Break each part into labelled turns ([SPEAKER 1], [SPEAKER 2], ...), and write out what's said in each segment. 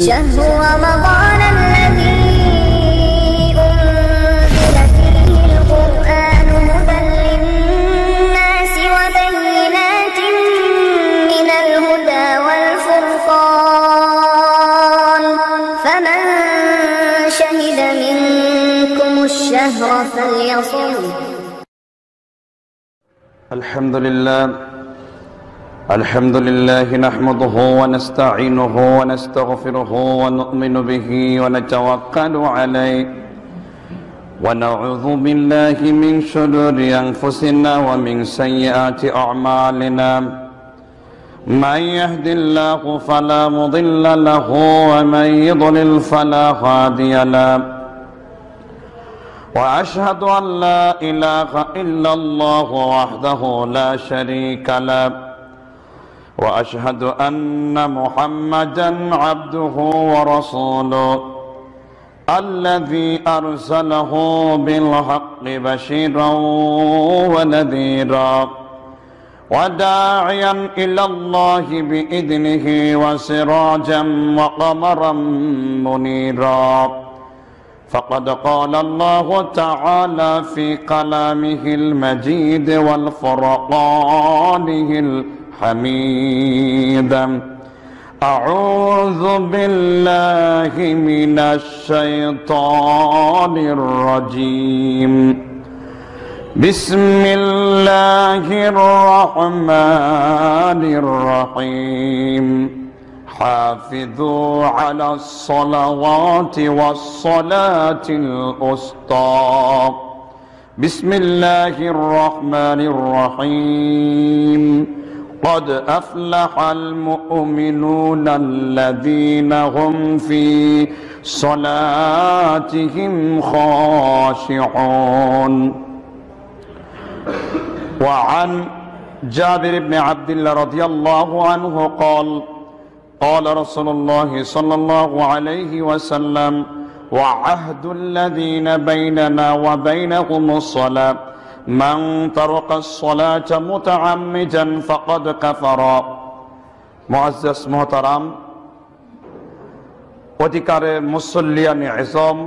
[SPEAKER 1] شهر رمضان الذي أنزل فيه القرآن هدى للناس وبينات من الهدى والفرقان. فمن شهد منكم الشهر فليصم.
[SPEAKER 2] الحمد لله الحمد لله نحمده ونستعينه ونستغفره ونؤمن به ونتوكل عليه. ونعوذ بالله من شرور أنفسنا ومن سيئات أعمالنا. من يهد الله فلا مضل له ومن يضلل فلا هادي له. وأشهد أن لا إله إلا الله وحده لا شريك له. وأشهد أن محمدا عبده ورسوله الذي أرسله بالحق بشيرا ونذيرا وداعيا إلى الله بإذنه وسراجا وقمرا منيرا فقد قال الله تعالى في كلامه المجيد والفرقانه الحميد أعوذ بالله من الشيطان الرجيم. بسم الله الرحمن الرحيم. حافظوا على الصلوات والصلاة الأسطى بسم الله الرحمن الرحيم. قد أفلح المؤمنون الذين هم في صلاتهم خاشعون. وعن جابر بن عبد الله رضي الله عنه قال قال رسول الله صلى الله عليه وسلم وعهد الذين بيننا وبينهم الصلاة من ترك الصلاة متعمدا فقد كفر معزز محترم অধিকারের মুসল্লিয়ান এজম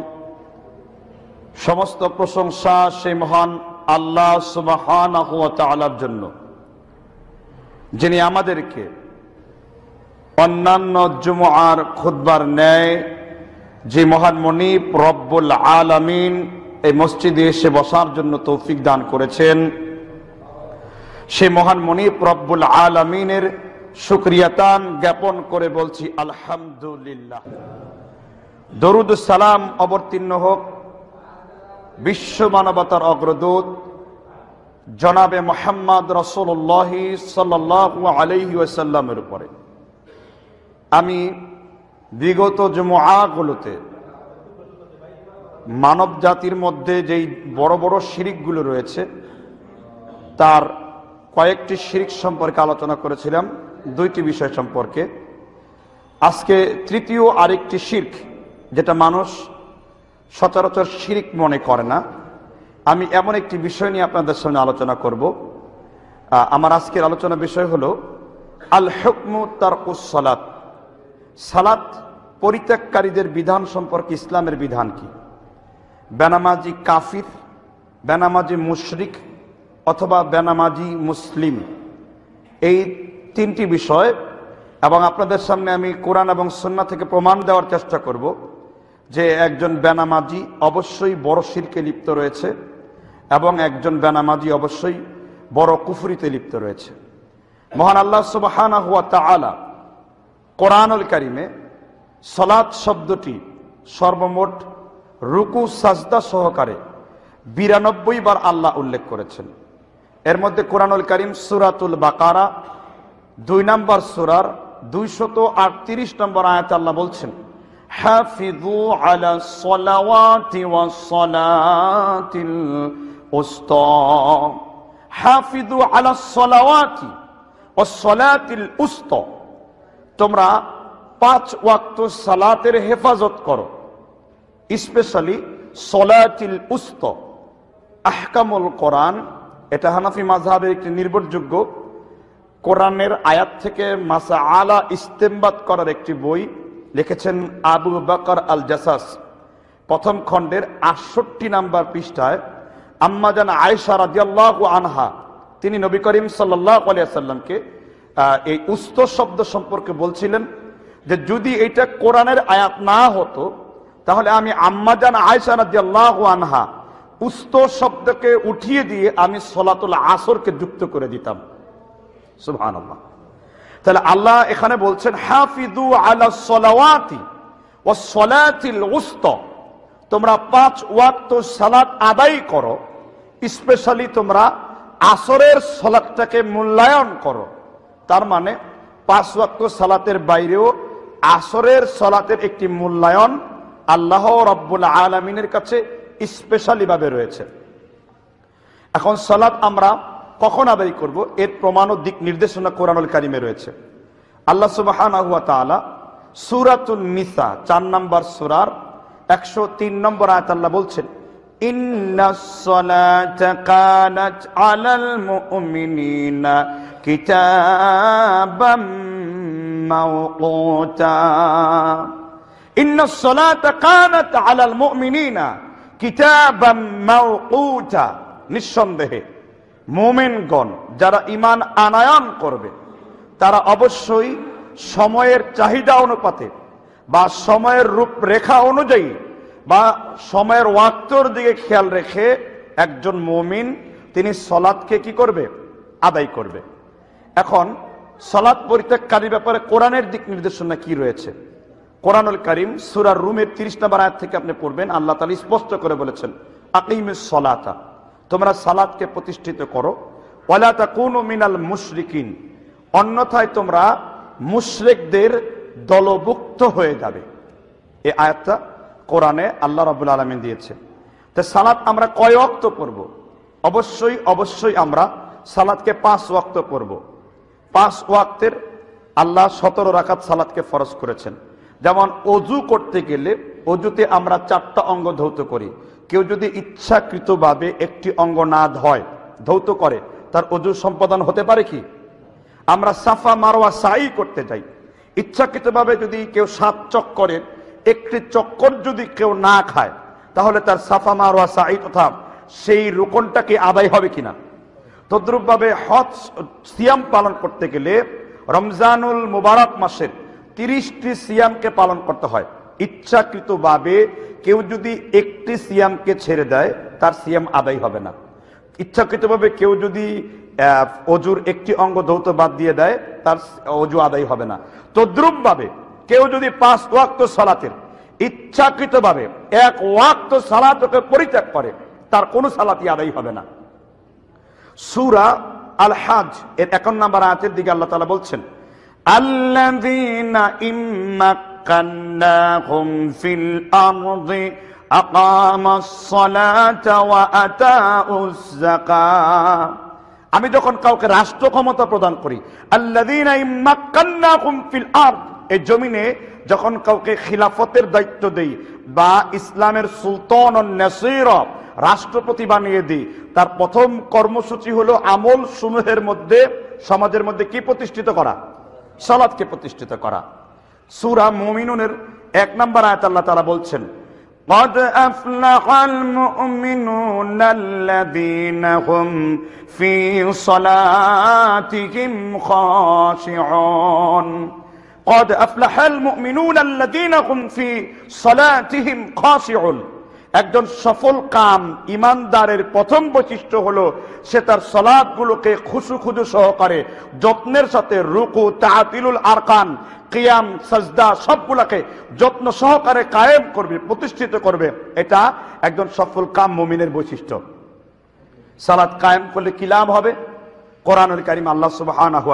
[SPEAKER 2] সমস্ত প্রশংসা সেই মহান আল্লাহ সুবাহান তালার জন্য যিনি আমাদেরকে অন্যান্য জুমআর খুদ্বার ন্যায় যে মহান মনিব রব্বুল আলামিন এই মসজিদে এসে বসার জন্য তৌফিক দান করেছেন সে মহান মনিব রব্বুল আলামিনের সুক্রিয়াতান জ্ঞাপন করে বলছি, আলহামদুলিল্লাহ। দরুদ সালাম অবতীর্ণ হোক, বিশ্ব মানবতার অগ্রদূত, জনাবে মোহাম্মদ রসুল্লাহ সাল্লাহ আলহি ওয়াসাল্লামের উপরে। আমি বিগত জমুআগুলোতে মানব জাতির মধ্যে যেই বড় বড় শিরিকগুলো রয়েছে, তার কয়েকটি শিরিক সম্পর্কে আলোচনা করেছিলাম, দুইটি বিষয় সম্পর্কে। আজকে তৃতীয় আরেকটি শির্ক, যেটা মানুষ সচরাচর শিরিক মনে করে না। আমি এমন একটি বিষয় নিয়ে আপনাদের সামনে আলোচনা করব। আমার আজকের আলোচনা বিষয় হল আল হকমু তার সালাত সালাত পরিত্যাগকারীদের বিধান সম্পর্কে ইসলামের বিধান কি? বেনামাজি কাফির, বেনামাজি মুশরিক অথবা বেনামাজি মুসলিম। এই তিনটি বিষয় এবং আপনাদের সামনে আমি কোরআন এবং সন্না থেকে প্রমাণ দেওয়ার চেষ্টা করব যে একজন বেনামাজি অবশ্যই বড় শিরকে লিপ্ত রয়েছে এবং একজন বেনামাজি অবশ্যই বড় কুফরিতে লিপ্ত রয়েছে। মহান আল্লাহ সুবাহানা হুয়া তালা কোরআনুল কারিমে সলাৎ শব্দটি সর্বমোট রুকু, সাজদা সহকারে বিরানব্বই বার আল্লাহ উল্লেখ করেছেন। এর মধ্যে কোরআনুল করিম সুরাতুল বাকারা দুই নম্বর সুরার দুইশত আটত্রিশ নম্বর আয়াত আল্লাহ বলছেন সলাতিল তোমরা পাঁচ ওয়াক্ত সালাতের হেফাজত করো। স্পেশালি সলাতিল উস্ত, আহকামুল কোরআন, এটা হানাফি মাঝহাবের একটি নির্ভরযোগ্য কোরআনের আয়াত থেকে মাসা আলা ইস্তেমবাদ করার একটি বই লিখেছেন আবু বকর আল জাসাস প্রথম খণ্ডের আটষট্টি নাম্বার পৃষ্ঠায় আম্মাজান আয়েশা রাদিয়াল্লাহু আনহা, তিনি নবী করিম সাল্লাহ আলিয়াল্লামকে এই উস্ত শব্দ সম্পর্কে বলছিলেন যে যদি এটা কোরআনের আয়াত না হতো তাহলে আমি আম্মাজান আয়েশা রাদিয়াল্লাহু আনহা উস্ত শব্দকে উঠিয়ে দিয়ে আমি সলাতুল আসরকে যুক্ত করে দিতাম। সুবহানাল্লাহ। তাহলে আল্লাহ এখানে বলছেন হাফিদু আলা সলাওয়াতি ও সলাতিল উস্ত। তোমরা পাঁচ ওয়াক্ত সালাত আদায় করো, স্পেশালি তোমরা আসরের সালাতটাকে মূল্যায়ন করো। তার মানে পাঁচ ওয়াক্ত সালাতের বাইরেও আসরের সলাতের একটি মূল্যায়ন আল্লাহ রব্বুল আলমিনের কাছে স্পেশালি ভাবে রয়েছে। এখন সালাত আমরা কখন আদায় করব এর প্রমাণ ও দিক নির্দেশনা কোরআনুল কারিমে রয়েছে। আল্লাহ সুবাহ সুরাতুল নিসা, চার নম্বর সুরার একশো তিন নম্বর আয়াত আল্লাহ বলছেন নিঃসন্দেহে, মোমেনগণ যারা ইমান আনায়ন করবে, তারা অবশ্যই সময়ের চাহিদা অনুপাতে বা সময়ের রূপরেখা অনুযায়ী বা সময়ের ওয়াক্তর দিকে খেয়াল রেখে একজন মমিন তিনি সলাদকে কি করবে? আদায় করবে। এখন সলাদ পরিত্যাগকারী ব্যাপারে কোরআনের দিক নির্দেশনা কি রয়েছে? কোরআনুল করিম সুরার রুমের তিরিশ নম্বর আয়াত থেকে আপনি পড়বেন। আল্লাহ তালী স্পষ্ট করে বলেছেন আকিমের সলাতা তোমরা সালাদকে প্রতিষ্ঠিত করো। ওয়ালাতা কোন মিনাল মুশরিকিন অন্যথায় তোমরা মুশরিকদের দলভুক্ত হয়ে যাবে। এই আয়াতটা কোরআনে আল্লাহ রাবুল আলমিন দিয়েছে। তো সালাদ আমরা কয় অক্ত করব। অবশ্যই অবশ্যই আমরা সালাদকে পাঁচ ওয়াক্ত করব। পাঁচ ওয়াক্তের আল্লাহ সতেরো রাখাত সালাদকে ফরজ করেছেন। যেমন অজু করতে গেলে অজুতে আমরা চারটা অঙ্গ ধৌত করি। কেউ যদি ইচ্ছাকৃতভাবে একটি অঙ্গ না ধয়, ধৌত করে, তার অজু সম্পাদন হতে পারে কি? আমরা সাফা মারোয়া সাই করতে যাই। ইচ্ছাকৃতভাবে যদি কেউ সাত চক্করের একটি চক্কর যদি কেউ না খায়, তাহলে তার সাফা মারোয়া সাই তথা সেই রোকনটাকে আদায় হবে কিনা? তদ্রুপভাবে হজ, সিয়াম পালন করতে গেলে রমজানুল মুবারক মাসের তিরিশটি সিয়ামকে পালন করতে হয়। ইচ্ছাকৃতভাবে কেউ যদি একটি সিয়ামকে ছেড়ে দেয়, তার সিয়াম আদায় হবে না। ইচ্ছাকৃতভাবে কেউ যদি অজুর একটি অঙ্গ ধৌত বাদ দিয়ে দেয়, তার অজু আদায় হবে না। তদ্রুপভাবে কেউ যদি পাঁচ ওয়াক্ত সালাতের, ইচ্ছাকৃতভাবে এক ওয়াক্ত সালাতকে পরিত্যাগ করে, তার কোনো সালাতি আদায় হবে না। সুরা আল হাজ এর এখন নাম্বার আয়াতের দিকে আল্লাহ তালা বলছেন আরদি আকামাস সালাতা ওয়া আতাউস যাকাত। আমি যখন কাউকে রাষ্ট্র ক্ষমতা প্রদান করি আরদ এই জমিনে যখন কাউকে খিলাফতের দায়িত্ব দেই বা ইসলামের সুলতান ও নাসির রাষ্ট্রপতি বানিয়ে দিই, তার প্রথম কর্মসূচি হলো আমল সমূহের মধ্যে, সমাজের মধ্যে কি প্রতিষ্ঠিত করা? সালাদকে প্রতিষ্ঠিত করা সুরা মুমিনুনের এক নম্বর আয়াত আল্লাহ তারা বলছেন قد أفلح المؤمنون الذين هم في صلاتهم خاشعون قد أفلح المؤمنون الذين هم في صلاتهم خاشعون একজন সফল কাম ইমানদারের প্রথম বৈশিষ্ট্য হলো সে তার সলাদ গুলোকে খুশু খুজু সহকারে যত্নের সাথে রুকু তাহাতিলুল আরকান, কিয়াম, সাজদা সবগুলাকে যত্ন সহকারে কায়েম করবে, প্রতিষ্ঠিত করবে। এটা একজন সফল কাম মমিনের বৈশিষ্ট্য। সালাদ কায়েম করলে কি লাভ হবে? কোরআনুল কারিম আল্লাহ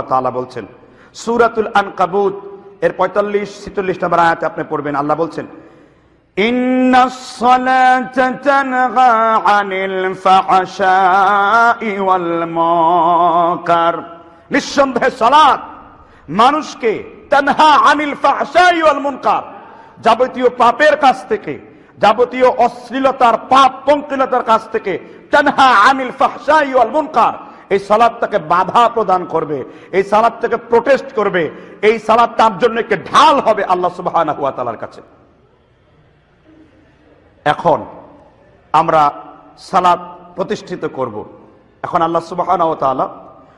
[SPEAKER 2] তাআলা বলছেন, সূরাতুল আনকাবুত, এর 45 46 নম্বর আয়াতে আপনি পড়বেন, আল্লাহ বলছেন إن الصلاة تنهى عن الفحشاء والمنكر নিঃসন্দেহে সালাত মানুষকে তানহা আনিল ফাহশাই ওয়াল মুনকার যাবতীয় পাপের কাছ থেকে যাবতীয় অশ্লীলতার পাপ পঙ্কিলতার কাছ থেকে তানহা আনিল ফাহশাই ওয়াল মুনকার এই সালাদ তাকে বাধা প্রদান করবে এই সালাদ তাকে প্রোটেস্ট করবে এই সালাদ তার জন্য একটি ঢাল হবে আল্লাহ সুবাহ তালার কাছে এখন আমরা সালাদ প্রতিষ্ঠিত করব। এখন আল্লাহ সুবাহ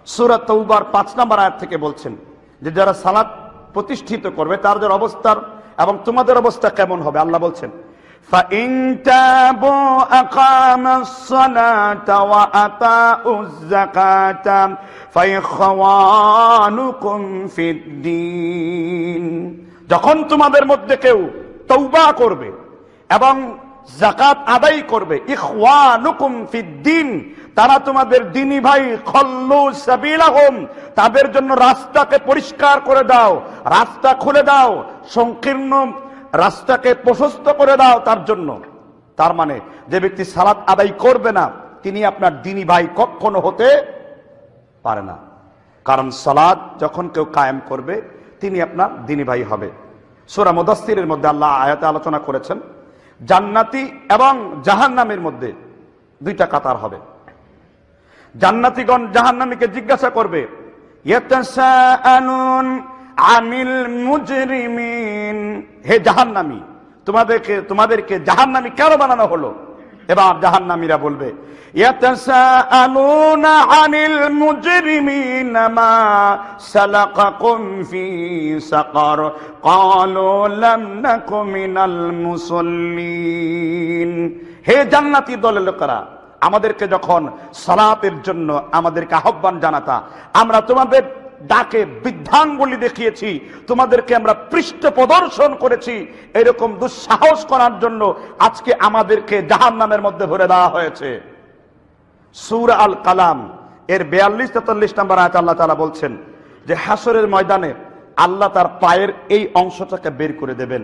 [SPEAKER 2] সুরাত তৌবার পাঁচ নম্বর আয়াত থেকে বলছেন যে যারা সালাদ প্রতিষ্ঠিত করবে তার যার অবস্থার এবং তোমাদের অবস্থা কেমন হবে আল্লাহ বলছেন فَإِن تَابُوا أَقَامَوا الصَّلَاةَ وَأَطَاعُوا الزَّكَاةَ فَإِخْوَانُكُمْ فِي الدِّينِ যখন তোমাদের মধ্যে কেউ তৌবা করবে এবং জাকাত আদায় করবে। ফিদ্দিন। তারা তোমাদের দিনী ভাই খল্লু সাবিলাহুম। তাদের জন্য রাস্তাকে পরিষ্কার করে দাও, রাস্তা খুলে দাও, সংকীর্ণ রাস্তাকে প্রশস্ত করে দাও তার জন্য। তার মানে যে ব্যক্তি সালাত আদায় করবে না, তিনি আপনার দিনী ভাই কখনো হতে পারে না। কারণ সালাদ যখন কেউ কায়েম করবে, তিনি আপনার দিনী ভাই হবে। সুরা মুদাস্তিরের মধ্যে আল্লাহ আয়াতে আলোচনা করেছেন জান্নাতি এবং জাহান্নামের মধ্যে দুইটা কাতার হবে। জান্নাতিগণ জাহান্নামীকে জিজ্ঞাসা করবে আনিল মুজরিমিন? হে জাহান্নামী, তোমাদেরকে তোমাদেরকে জাহান্নামী কেন বানানো হলো? এবার জাহান্নামীরা বলবে হে জান্নাতি দলের লোকেরা, আমাদেরকে যখন সালাতের জন্য আমাদেরকে আহ্বান জানাতা, আমরা তোমাদের ডাকে বৃদ্ধাঙ্গুলি দেখিয়েছি, তোমাদেরকে আমরা পৃষ্ঠ প্রদর্শন করেছি, এরকম দুঃসাহস করার জন্য আজকে আমাদেরকে জাহান নামের মধ্যে ভরে দেওয়া হয়েছে। সুর আল কালাম এর বিয়াল্লিশ, তেতাল্লিশ নম্বর আয়ত আল্লাহ তালা বলছেন যে হাসরের ময়দানে আল্লাহ তার পায়ের এই অংশটাকে বের করে দেবেন।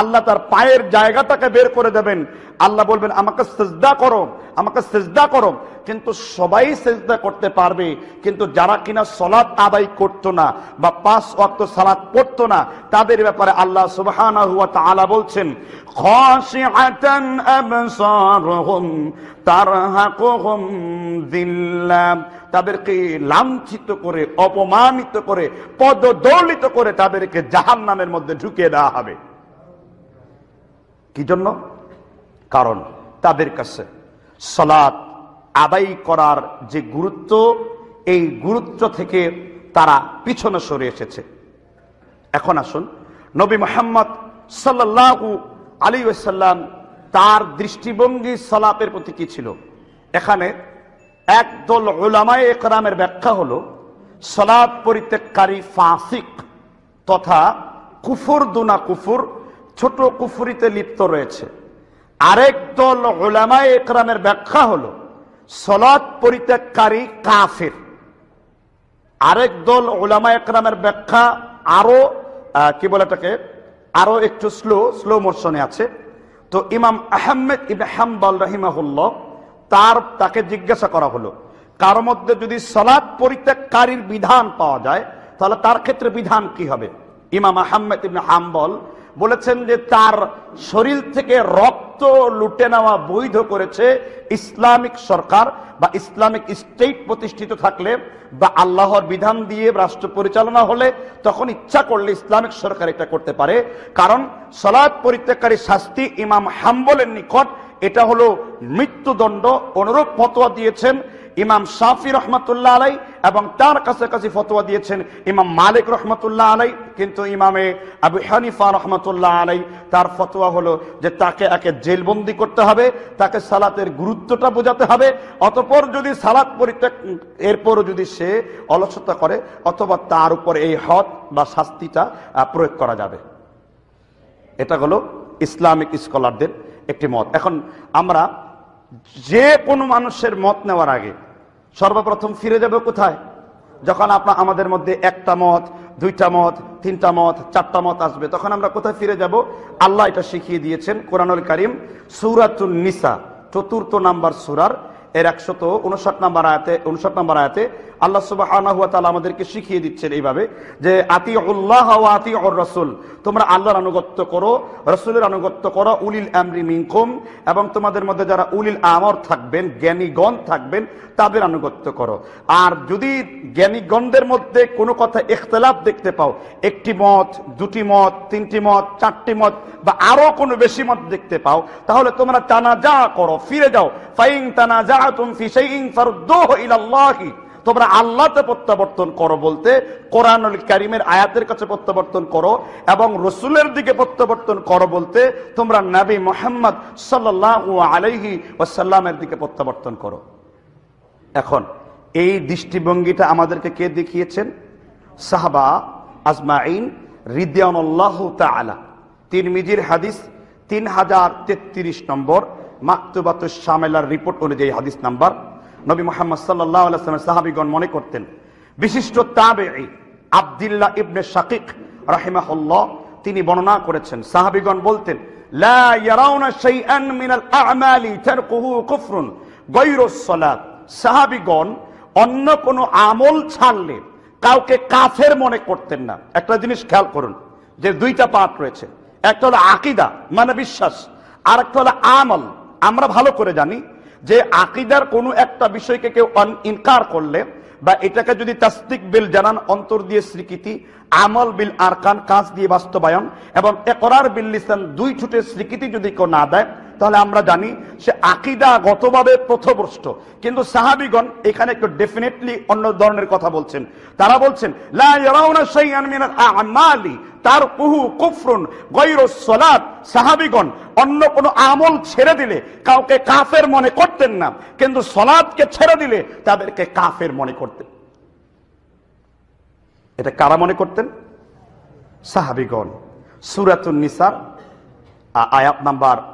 [SPEAKER 2] আল্লাহ তার পায়ের জায়গাটাকে বের করে দেবেন। আল্লাহ বলবেন, আমাকে সেজদা করো, আমাকে সেজদা করো। কিন্তু সবাই সেজদা করতে পারবে, কিন্তু যারা কিনা সলাৎ আদায় করতো না বা পাঁচ ওয়াক্ত সালাত পড়তো না, তাদের ব্যাপারে আল্লাহ সুবহানাহু ওয়া তাআলা বলছেন তাদেরকে লাঞ্ছিত করে, অপমানিত করে, পদদলিত করে তাদেরকে জাহান্নামের মধ্যে ঢুকিয়ে দেওয়া হবে। কি জন্য? কারণ তাদের কাছে সলাৎ আদায় করার যে গুরুত্ব, এই গুরুত্ব থেকে তারা পিছনে সরে এসেছে। এখন আসুন, নবী মোহাম্মদ সাল্লাহু আলী ওসাল্লাম তার দৃষ্টিভঙ্গি সলাপের প্রতি কি ছিল? এখানে একদল ওলামায় একরামের ব্যাখ্যা হলো সলাপ পরিত্যাগকারী ফাসিক তথা কুফুর দুনা কুফুর ছোট কুফুরিতে লিপ্ত রয়েছে। আরেক দল ওলামায় একরামের ব্যাখ্যা হলো, সলাৎ পরিত্যাগকারী কাফের। আরেক দল ওলামা একরামের ব্যাখ্যা আরও কি বলে এটাকে? আরও একটু স্লো স্লো মোশনে আছে। তো ইমাম আহমেদ ইবনে হাম্বাল রহিমাহুল্লাহ তার, তাকে জিজ্ঞাসা করা হলো, কার মধ্যে যদি সলাৎ পরিত্যাগকারীর বিধান পাওয়া যায়, তাহলে তার ক্ষেত্রে বিধান কি হবে? ইমাম আহমেদ ইবনে হাম্বল বলেছেন যে তার শরীর থেকে রক্ত লুটে নেওয়া বৈধ করেছে ইসলামিক সরকার বা ইসলামিক স্টেট প্রতিষ্ঠিত থাকলে বা আল্লাহর বিধান দিয়ে রাষ্ট্র পরিচালনা হলে তখন ইচ্ছা করলে ইসলামিক সরকার এটা করতে পারে। কারণ সলাৎ পরিত্যাগকারী শাস্তি ইমাম হাম্বলের নিকট, এটা হলো মৃত্যুদণ্ড। অনুরূপ ফতোয়া দিয়েছেন ইমাম শাফি রহমতুল্লাহ আলাই এবং তার কাছাকাছি ফতোয়া দিয়েছেন ইমাম মালিক রহমতুল্লাহ আলাই, কিন্তু ইমামে আবু হানিফা রহমতুল্লাহ আলাই, তার ফতোয়া হলো যে তাকে একে জেলবন্দি করতে হবে, তাকে সালাতের গুরুত্বটা বোঝাতে হবে, অতপর যদি সালাত পরিত্যাগ, এরপরও যদি সে অলসতা করে, অথবা তার উপর এই হদ বা শাস্তিটা প্রয়োগ করা যাবে। এটা হলো ইসলামিক স্কলারদের একটি মত। এখন আমরা যে কোনো মানুষের মত নেওয়ার আগে সর্বপ্রথম ফিরে যাবে কোথায়? যখন আপনার আমাদের মধ্যে একটা মত, দুইটা মত, তিনটা মত, চারটা মত আসবে, তখন আমরা কোথায় ফিরে যাব? আল্লাহ এটা শিখিয়ে দিয়েছেন কোরআনুল করিম সুরাতুল নিসা, চতুর্থ নাম্বার সুরার, এর একশত উনষাট নাম্বার আয়াতে, উনষাট নাম্বার আয়াতে আল্লাহ সুবাহ আমাদেরকে শিখিয়ে দিচ্ছেন এইভাবে যে আতি উল্লাহ আতি রসুল, তোমরা আল্লাহর আনুগত্য করো, রসুলের আনুগত্য করো, উলিল আমরি মিনকুম, এবং তোমাদের মধ্যে যারা উলিল আমর থাকবেন, জ্ঞানীগণ থাকবেন, তাদের আনুগত্য করো। আর যদি জ্ঞানীগণদের মধ্যে কোনো কথা ইখতলাফ দেখতে পাও, একটি মত, দুটি মত, তিনটি মত, চারটি মত, বা আরও কোনো বেশি মত দেখতে পাও, তাহলে তোমরা টানা যা করো, ফিরে যাও। ফাইং টানা যা তুম ফিসাইং ফারুদ্দোহ ইলাল্লাহি। তোমরা আল্লাহতে প্রত্যাবর্তন করো বলতে কোরআনুল কারিমের আয়াতের কাছে প্রত্যাবর্তন করো এবং রসুলের দিকে প্রত্যাবর্তন করো বলতে তোমরা নবী মোহাম্মদ সাল্লাল্লাহু আলাইহি ওয়াসাল্লামের দিকে প্রত্যাবর্তন করো। এখন, এই দৃষ্টিভঙ্গিটা আমাদেরকে কে দেখিয়েছেন? সাহাবা আজমাইন রিদিয়ানুল্লাহ তালা তিন মিজির হাদিস তিন হাজার তেত্রিশ নম্বর মাকতুবাতুস শামেলার রিপোর্ট অনুযায়ী হাদিস নাম্বার নবী মোহাম্মদ সাল্লাহ আলাইসলামের সাহাবিগণ মনে করতেন, বিশিষ্ট তাবে আবদুল্লাহ ইবনে শাকিক রাহিমাহুল্লাহ, তিনি বর্ণনা করেছেন। সাহাবিগণ বলতেন, লা ইয়ারাউনা অন্য কোনো আমল ছাড়লে কাউকে কাফের মনে করতেন না। একটা জিনিস খেয়াল করুন, যে দুইটা পার্ট রয়েছে। একটা হলো আকিদা মানে বিশ্বাস। আর একটা হলো আমল। আমরা ভালো করে জানি যে আকিদার কোনো একটা বিষয়কে কেউ ইনকার করলে বা এটাকে যদি তাস্তিক বিল জানান, অন্তর দিয়ে স্বীকৃতি, আমল বিল আরকান, কাজ দিয়ে বাস্তবায়ন এবং একরার বিল লিসান, দুই ছুটের স্বীকৃতি যদি কেউ না দেয় তাহলে আমরা জানি সে আকিদাগতভাবে পথভ্রষ্ট। কিন্তু সাহাবিগণ এখানে একটু ডেফিনেটলি অন্য ধরনের কথা বলছেন। তারা বলছেন তার কুহু কুফরুন সালাত। সাহাবিগণ, অন্য কোনো আমল ছেড়ে দিলে কাউকে কাফের মনে করতেন না। কিন্তু সলাদকে ছেড়ে দিলে তাদেরকে কাফের মনে করতেন। এটা কারা মনে করতেন? সাহাবিগণ। সুরাতুন নিসার আয়াত নাম্বার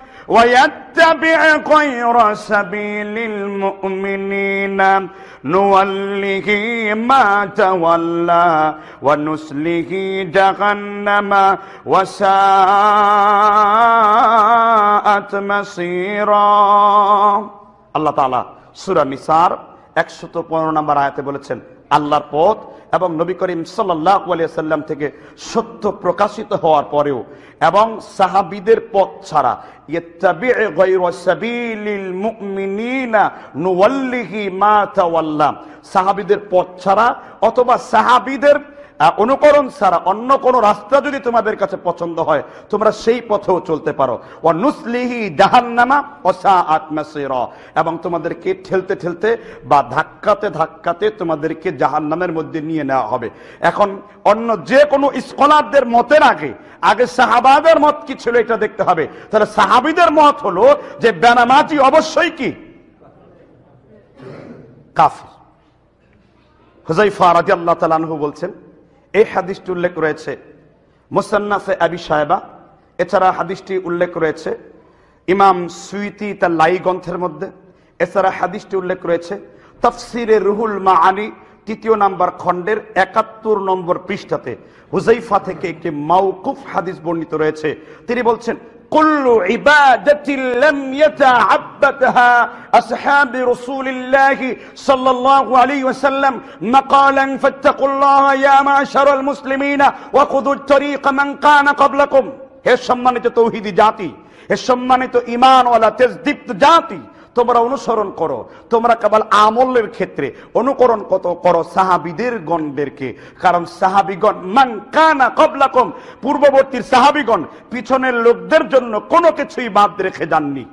[SPEAKER 2] ويتبع غير سبيل المؤمنين نوله ما تولى ونسله جهنم وساءت مصيرا আল্লাহ তাআলা সূরা নিসার একশত পনেরো নম্বর আয়াতে বলেছেন আল্লাহর পথ এবং নবী করিম সাল্লাম থেকে সত্য প্রকাশিত হওয়ার পরেও এবং সাহাবিদের পথ ছাড়া সাহাবিদের পথ ছাড়া অথবা সাহাবীদের অনুকরণ ছাড়া অন্য কোন রাস্তা যদি তোমাদের কাছে পছন্দ হয়, তোমরা সেই পথেও চলতে পারো। ও নুসলিহি জাহান্নামা অসা আত্মাসির এবং তোমাদেরকে ঠেলতে ঠেলতে বা ধাক্কাতে ধাক্কাতে তোমাদেরকে জাহান্নামের মধ্যে নিয়ে নেওয়া হবে। এখন অন্য যে কোনো স্কলারদের মতের আগে আগে সাহাবাদের মত কি ছিল এটা দেখতে হবে। তাহলে সাহাবিদের মত হলো যে বেনামাজি অবশ্যই কি? কাফির। হুজাইফা রাদিয়াল্লাহু তাআলা আনহু বলছেন এই হাদিসটি উল্লেখ রয়েছে মোসান্নাফে আবি সাহেবা এছাড়া হাদিসটি উল্লেখ রয়েছে ইমাম সুইতি তার লাই গ্রন্থের মধ্যে। এছাড়া হাদিসটি উল্লেখ রয়েছে তফসিরে রুহুল মাআনি তৃতীয় নাম্বার খণ্ডের একাত্তর নম্বর পৃষ্ঠাতে হুজাইফা থেকে একটি মাউকুফ হাদিস বর্ণিত রয়েছে। তিনি বলছেন, কুল্লু সাল্লাল্লাহু মুসলিমিনা কানা হে সম্মানিত তৌহিদি জাতি, হে সম্মানিত জাতি তোমরা অনুসরণ করো। তোমরা কেবল আমলের ক্ষেত্রে অনুকরণ কত করো সাহাবিদের গণদেরকে। কারণ সাহাবিগণ, মান কানা কবলাকম পূর্ববর্তীর সাহাবিগণ পিছনের লোকদের জন্য কোনো কিছুই বাদ রেখে যাননি।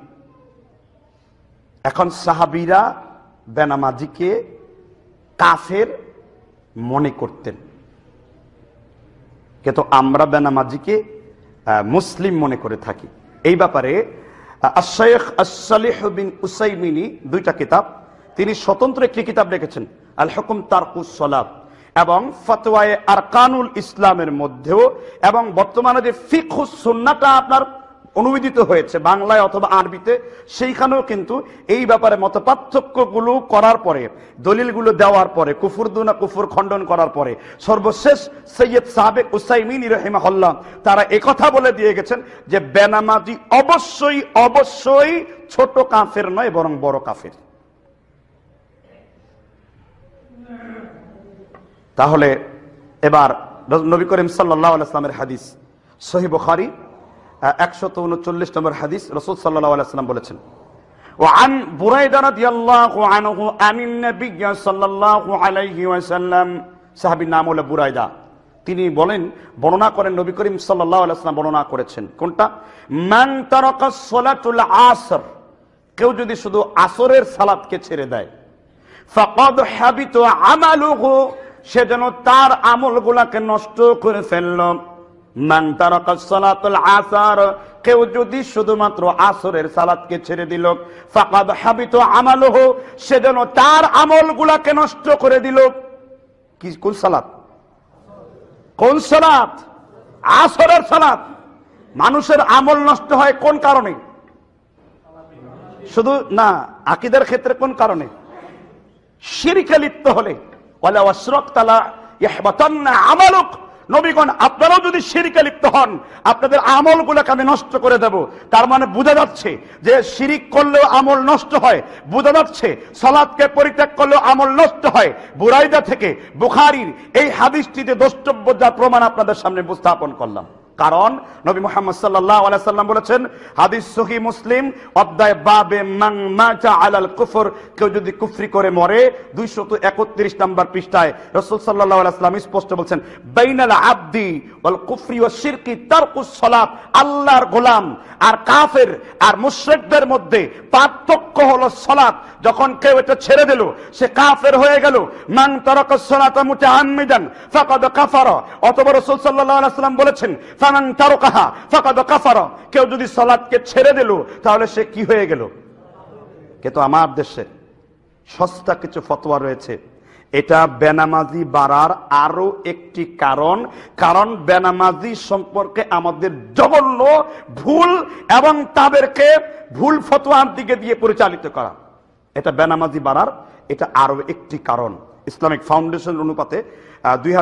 [SPEAKER 2] এখন সাহাবিরা বেনামাজিকে কাফের মনে করতেন। কিন্তু আমরা বেনামাজিকে মুসলিম মনে করে থাকি। এই ব্যাপারে শেখ আসালিহ বিন উসাইমিনী, দুইটা কিতাব, তিনি স্বতন্ত্র একটি কিতাব লিখেছেন আল হুকুম তারকুস এবং ফতোয়ায় আরকানুল ইসলামের মধ্যেও, এবং বর্তমানে যে ফিকহুস সুন্নাটা আপনার অনুবাদিত হয়েছে বাংলায় অথবা আরবিতে, সেইখানেও কিন্তু এই ব্যাপারে মত পার্থক্যগুলো করার পরে, দলিলগুলো দেওয়ার পরে কুফুর দুনা কুফুর খণ্ডন করার পরে, সর্বশেষ সৈয়দ সাবেক উসাইমিন রহিমাহল্লা তারা একথা বলে দিয়ে গেছেন যে বেনামাজি অবশ্যই অবশ্যই ছোট কাফের নয়, বরং বড় কাফের। তাহলে এবার নবী করিম সাল্লাহ আলাইসলামের হাদিস সহি বুখারি একশত উনচল্লিশ নম্বর হাদিস রসুল সাল্লাহ আলাইসাল্লাম বলেছেন وعن بريدة رضي الله عنه عن النبي صلى الله عليه وسلم সাহাবীর নাম হলো বুরাইদা তিনি বলেন বর্ণনা করেন নবী করিম সাল্লাল্লাহু আলাইহি ওয়াসাল্লাম বর্ণনা করেছেন কোনটা মান তারাকা সালাতুল আসর কেউ যদি শুধু আসরের সালাতকে ছেড়ে দেয় ফাকাদ হাবিত আমালুহু সে যেন তার আমলগুলাকে নষ্ট করে ফেলল কেউ যদি শুধুমাত্র আসরের সালাতকে ছেড়ে দিল, ফাকাদ হাবিত আমালুহু, সে যেন তার আমলগুলাকে নষ্ট করে দিল। কি, কোন সালাত? কোন সালাত? আসরের সালাত। মানুষের আমল নষ্ট হয় কোন কারণে? শুধু, না, আকিদের ক্ষেত্রে কোন কারণে? শিরিকে লিপ্ত হলে। ওয়ালা ওয়াশরাক তালা আমালুক। নবীগণ, আপনারাও যদি সিরিকে লিপ্ত হন, আপনাদের আমলগুলোকে আমি নষ্ট করে দেব। তার মানে বোঝা যাচ্ছে যে সিরিক করলেও আমল নষ্ট হয়। বোঝা যাচ্ছে সলাদকে পরিত্যাগ করলেও আমল নষ্ট হয়। বুরাইদা থেকে বুখারির এই হাদিসটিতে দ্রষ্টব্য যা প্রমাণ আপনাদের সামনে উপস্থাপন করলাম। কারণ নবী মোহাম্মদ সাল্লাহ সাল্লাম বলেছেন, হাদিস সহি মুসলিম, অধ্যায় বাবে মাং মাচা আলাল কুফর, কেউ যদি কুফরি করে মরে, দুইশত একত্রিশ নম্বর পৃষ্ঠায় রসুল সাল্লাহ সাল্লাম স্পষ্ট বলছেন, বাইনাল আব্দি ওয়াল কুফরি ও শিরকি তারকুস সলাত, আল্লাহর গোলাম আর কাফের আর মুশরিকদের মধ্যে পার্থক্য হলো সলাত, যখন কেউ এটা ছেড়ে দিল, সে কাফের হয়ে গেল, মান তারাকা সলাতা মুতাআম্মিদান ফাকাদ কাফারা, অথবা রাসূল সাল্লাল্লাহু আলাইহি সাল্লাম বলেছেন কেউ যদি সালাতকে ছেড়ে দিল, তাহলে সে কি হয়ে গেল? কিন্তু আমার দেশে সস্তা কিছু ফতোয়া রয়েছে। এটা বেনামাজি বাড়ার আরও একটি কারণ। কারণ বেনামাজি সম্পর্কে আমাদের জঘন্য ভুল এবং তাদেরকে ভুল ফতোয়ার দিকে দিয়ে পরিচালিত করা। এটা বেনামাজি বাড়ার, এটা আরও একটি কারণ। ইসলামিক ফাউন্ডেশন অনুপাতে দুই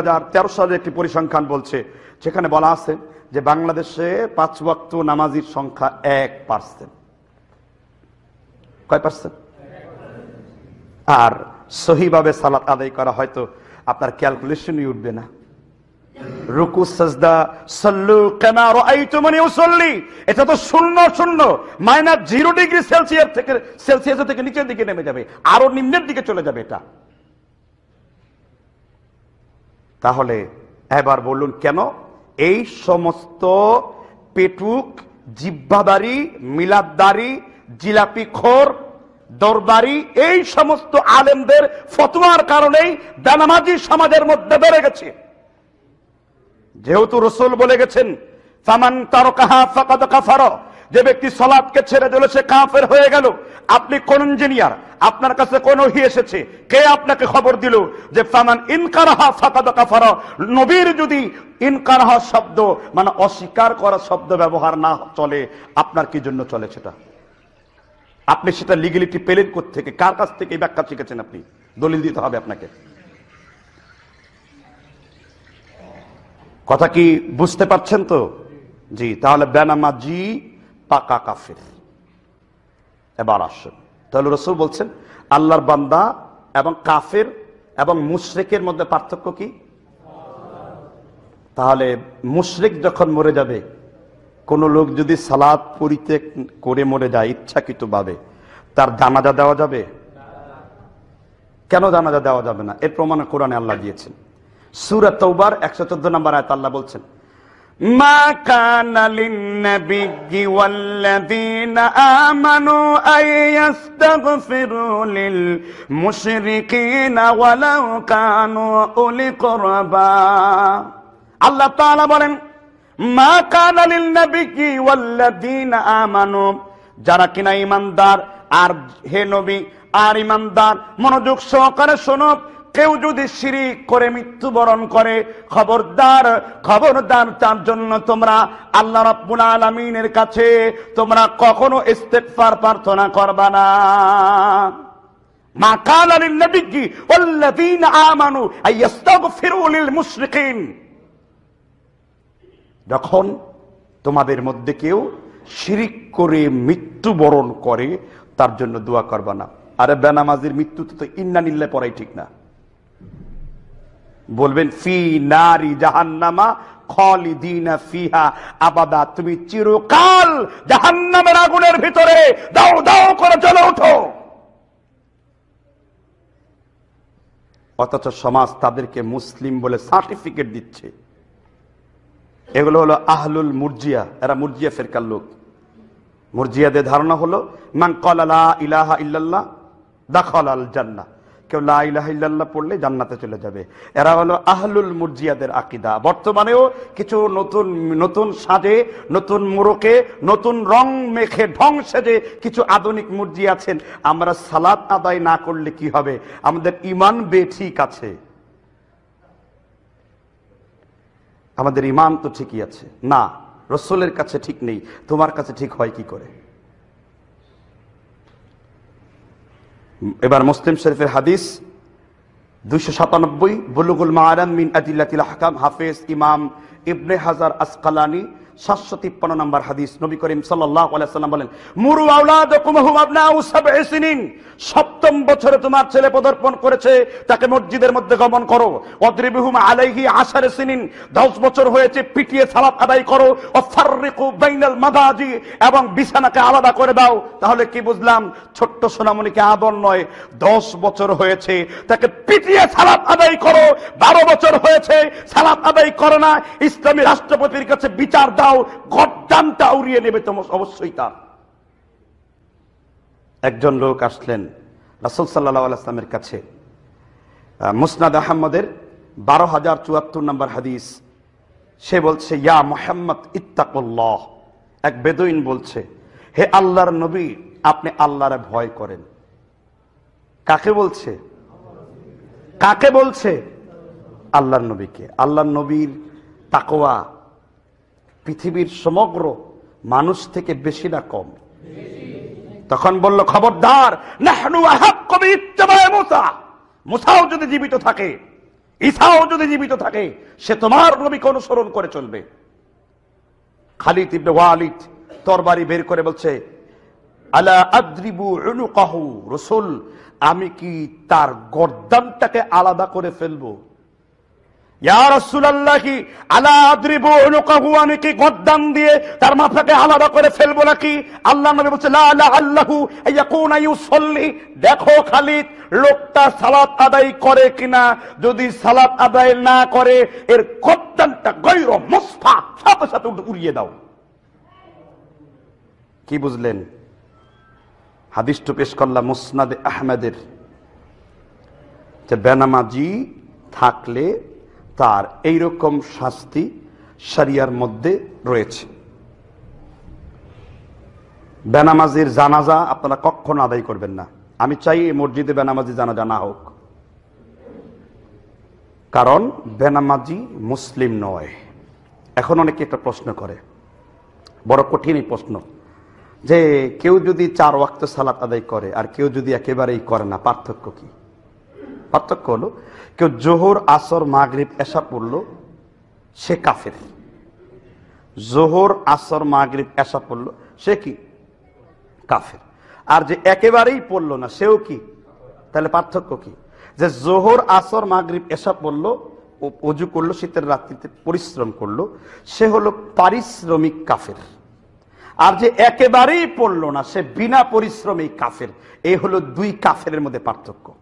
[SPEAKER 2] সালের একটি পরিসংখ্যান বলছে সেখানে বলা আছে যে বাংলাদেশে পাঁচ ওয়াক্ত নামাজির সংখ্যা এক পার্সেন্ট। কয় পার্সেন্ট? আর সহিভাবে সালাত আদায় করা হয়তো আপনার ক্যালকুলেশনই উঠবে না। রুকু, সাজদা, সল্লু কেনা রাআইতুমুনি উসাল্লি, এটা তো শূন্য শূন্য, মাইনাস জিরো ডিগ্রি সেলসিয়াস থেকে সেলসিয়াস থেকে নিচের দিকে নেমে যাবে, আরও নিম্নের দিকে চলে যাবে এটা। তাহলে এবার বলুন কেন এই সমস্ত পেটুক জিব্বাদারি মিলাদদারি, জিলাপি খোর দরবারি এই সমস্ত আলেমদের ফতোয়ার কারণেই বেনামাজি সমাজের মধ্যে বেড়ে গেছে। যেহেতু রসুল বলে গেছেন, ফামান তারকাহা ফাকাদ কাফার। যে ব্যক্তি সলাদকে ছেড়ে দিল, সে কাফের হয়ে গেল। আপনি কোন ইঞ্জিনিয়ার আপনার কাছে কোন হি এসেছে? কে আপনাকে খবর দিল যে ফামান ইনকারহা ফাকাদ কাফার? নবীর যদি ইনকারহা শব্দ মানে অস্বীকার করা শব্দ ব্যবহার না চলে, আপনার কি জন্য চলে সেটা? আপনি সেটা লিগেলিটি পেলেন থেকে কার কাছ থেকে এই ব্যাখ্যা শিখেছেন আপনি? দলিল দিতে হবে আপনাকে। কথা কি বুঝতে পারছেন তো? জি, তাহলে বেনামাজি পাকা কাফের। এবার আসেন। তাহলে রসুল বলছেন, আল্লাহর বান্দা এবং কাফের এবং মুশরেকের মধ্যে পার্থক্য কি? তাহলে মুশরেক যখন মরে যাবে, কোন লোক যদি সালাদ পরিত্যাগ করে মরে যায় ইচ্ছাকৃত ভাবে তার জানাজা দেওয়া যাবে? কেন জানাজা দেওয়া যাবে না? এর প্রমাণ কোরআনে আল্লাহ দিয়েছেন। সুরা তৌবার একশো চোদ্দ নম্বর আয়াত আল্লাহ বলছেন মা কানা লিন্নাবিয়্যি ওয়াল্লাযীনা আমানু আইয়াস্তাগফিরু লিল মুশরিকিনা ওয়ালাউ কানু উলি কুরবা। আল্লাহ তাআলা বলেন, মা কানা লিন্নাবিয়্যি ওয়াল্লাযীনা আমানু, যারা কিনা ঈমানদার আর হে নবী, আর ইমানদার, মনোযোগ সহকারে শোনো কেউ যদি শিরিক করে, মৃত্যুবরণ করে, খবরদার খবরদার তার জন্য তোমরা আল্লাহ রাব্বুল আলামিনের কাছে তোমরা কখনো ইস্তেগফার প্রার্থনা করবা না। যখন তোমাদের মধ্যে কেউ শিরিক করে, মৃত্যুবরণ করে, তার জন্য দোয়া করবা না। আরে বেনামাজির মৃত্যুতে তো ইন্না নিল্লে পড়াই ঠিক না। বলবেন, ফি নারি জাহান্নামা তুমি চিরকাল জাহান্নামের আগুনের ভিতরে দাও দাও করে চলে অথচ সমাজ তাদেরকে মুসলিম বলে সার্টিফিকেট দিচ্ছে। এগুলো হলো আহলুল মুরজিয়া, এরা মুরজিয়া ফেরকার লোক। মুরজিয়াদের ধারণা হলো, মান কলা ইলাহা ইল্লাল্লাহ দাখল আল জান্না কেউ লা ইলাহা ইল্লাল্লাহ পড়লে জান্নাতে চলে যাবে। এরা হলো আহলুল মুরজিয়াদের আকিদা। বর্তমানেও কিছু নতুন নতুন সাজে, নতুন মোড়কে, নতুন রং মেখে, ঢং সেজে কিছু আধুনিক মুরজি আছেন। আমরা সালাদ আদায় না করলে কি হবে? আমাদের ইমান বে ঠিক আছে। আমাদের ইমান তো ঠিকই আছে। না, রসুলের কাছে ঠিক নেই। তোমার কাছে ঠিক হয় কি করে? এবার মুসলিম শরীফের হাদিস, দুইশো সাতানব্বই, বুলুগুল মারাম মিন আদিল্লাতিল হাকাম হাফেজ ইমাম ইবনে হাজার আসকালানি সাতশো তিপ্পান্ন নম্বর হাদিস নবী করিম বলেন, মুরু সপ্তম বছরে তোমার ছেলে পদার্পণ করেছে, তাকে মসজিদের মধ্যে গমন করো। অদ্রিবিহুম আলাইহি আশারে সিনিন। দশ বছর হয়েছে, পিটিয়ে সালাত আদায় করো। বাইনাল মাদাজি। এবং বিছানাকে আলাদা করে দাও। তাহলে কি বুঝলাম? ছোট্ট সোনামণিকে আদর নয়, দশ বছর হয়েছে, তাকে পিটিয়ে সালাপ আদায় করো। বারো বছর হয়েছে সালাপ আদায় করো না। ইসলামী রাষ্ট্রপতির কাছে বিচার দাও গড্ডানটা উড়িয়ে নেবে তো অবশ্যই তা। একজন লোক আসলেন, রাসুল সাল্লাহ আলাইসলামের কাছে। মুসনাদ আহমদের বারো হাজার চুয়াত্তর নম্বর হাদিস। সে বলছে, ইয়া মোহাম্মদ, ইত্তাকুল্লাহ। এক বেদুইন বলছে, হে আল্লাহর নবী, আপনি আল্লাহরে ভয় করেন। কাকে বলছে? কাকে বলছে? আল্লাহর নবীকে। আল্লাহর নবীর তাকোয়া পৃথিবীর সমগ্র মানুষ থেকে বেশি না কম। তখন বলল, খবরদার মুসাও যদি জীবিত থাকে, ঈসাও যদি জীবিত থাকে, সে তোমার নবীকে অনুসরণ করে চলবে। খালিদ ইবনে ওয়ালিদ তরবারি বের করে বলছে, আলা আদ্রিবু রাসূল, আমি কি তার গর্দানটাকে আলাদা করে ফেলব ইয়া রাসূলুল্লাহ কি আলা আদ্রিবু উনুকাহু যদি সালাত আদায় না করে, এর গর্দানটা গৈর মুসফা, সাথে সাথে উড়িয়ে দাও। কি বুঝলেন? হাদিসটু পেশ করলাম মুসনাদ আহমেদের। বেনামাজি থাকলে তার এইরকম শাস্তি শরিয়ার মধ্যে রয়েছে। বেনামাজির জানাজা আপনারা কখনো আদায় করবেন না। আমি চাই এই মসজিদে বেনামাজি জানাজা না হোক। কারণ বেনামাজি মুসলিম নয়। এখন অনেকে একটা প্রশ্ন করে। বড় কঠিন প্রশ্ন। যে কেউ যদি চার ওয়াক্ত সালাত আদায় করে আর কেউ যদি একেবারেই করে না, পার্থক্য কি? পার্থক্য হলো, কেউ জোহর, আসর, মাগরিব এসা পড়ল, সে কাফের। জোহর, আসর, মাগরিব এসা পড়ল, সে কি? কাফের। আর যে একেবারেই পড়ল না, সেও কি? তাহলে পার্থক্য কি? যে জোহর, আসর, মাগরিব এসা পড়ল অজু করল, শীতের রাত্রিতে পরিশ্রম করল, সে হলো পারিশ্রমিক কাফের। আর যে একেবারেই পড়ল না, সে বিনা পরিশ্রমিক কাফের। এই হলো দুই কাফের মধ্যে পার্থক্য।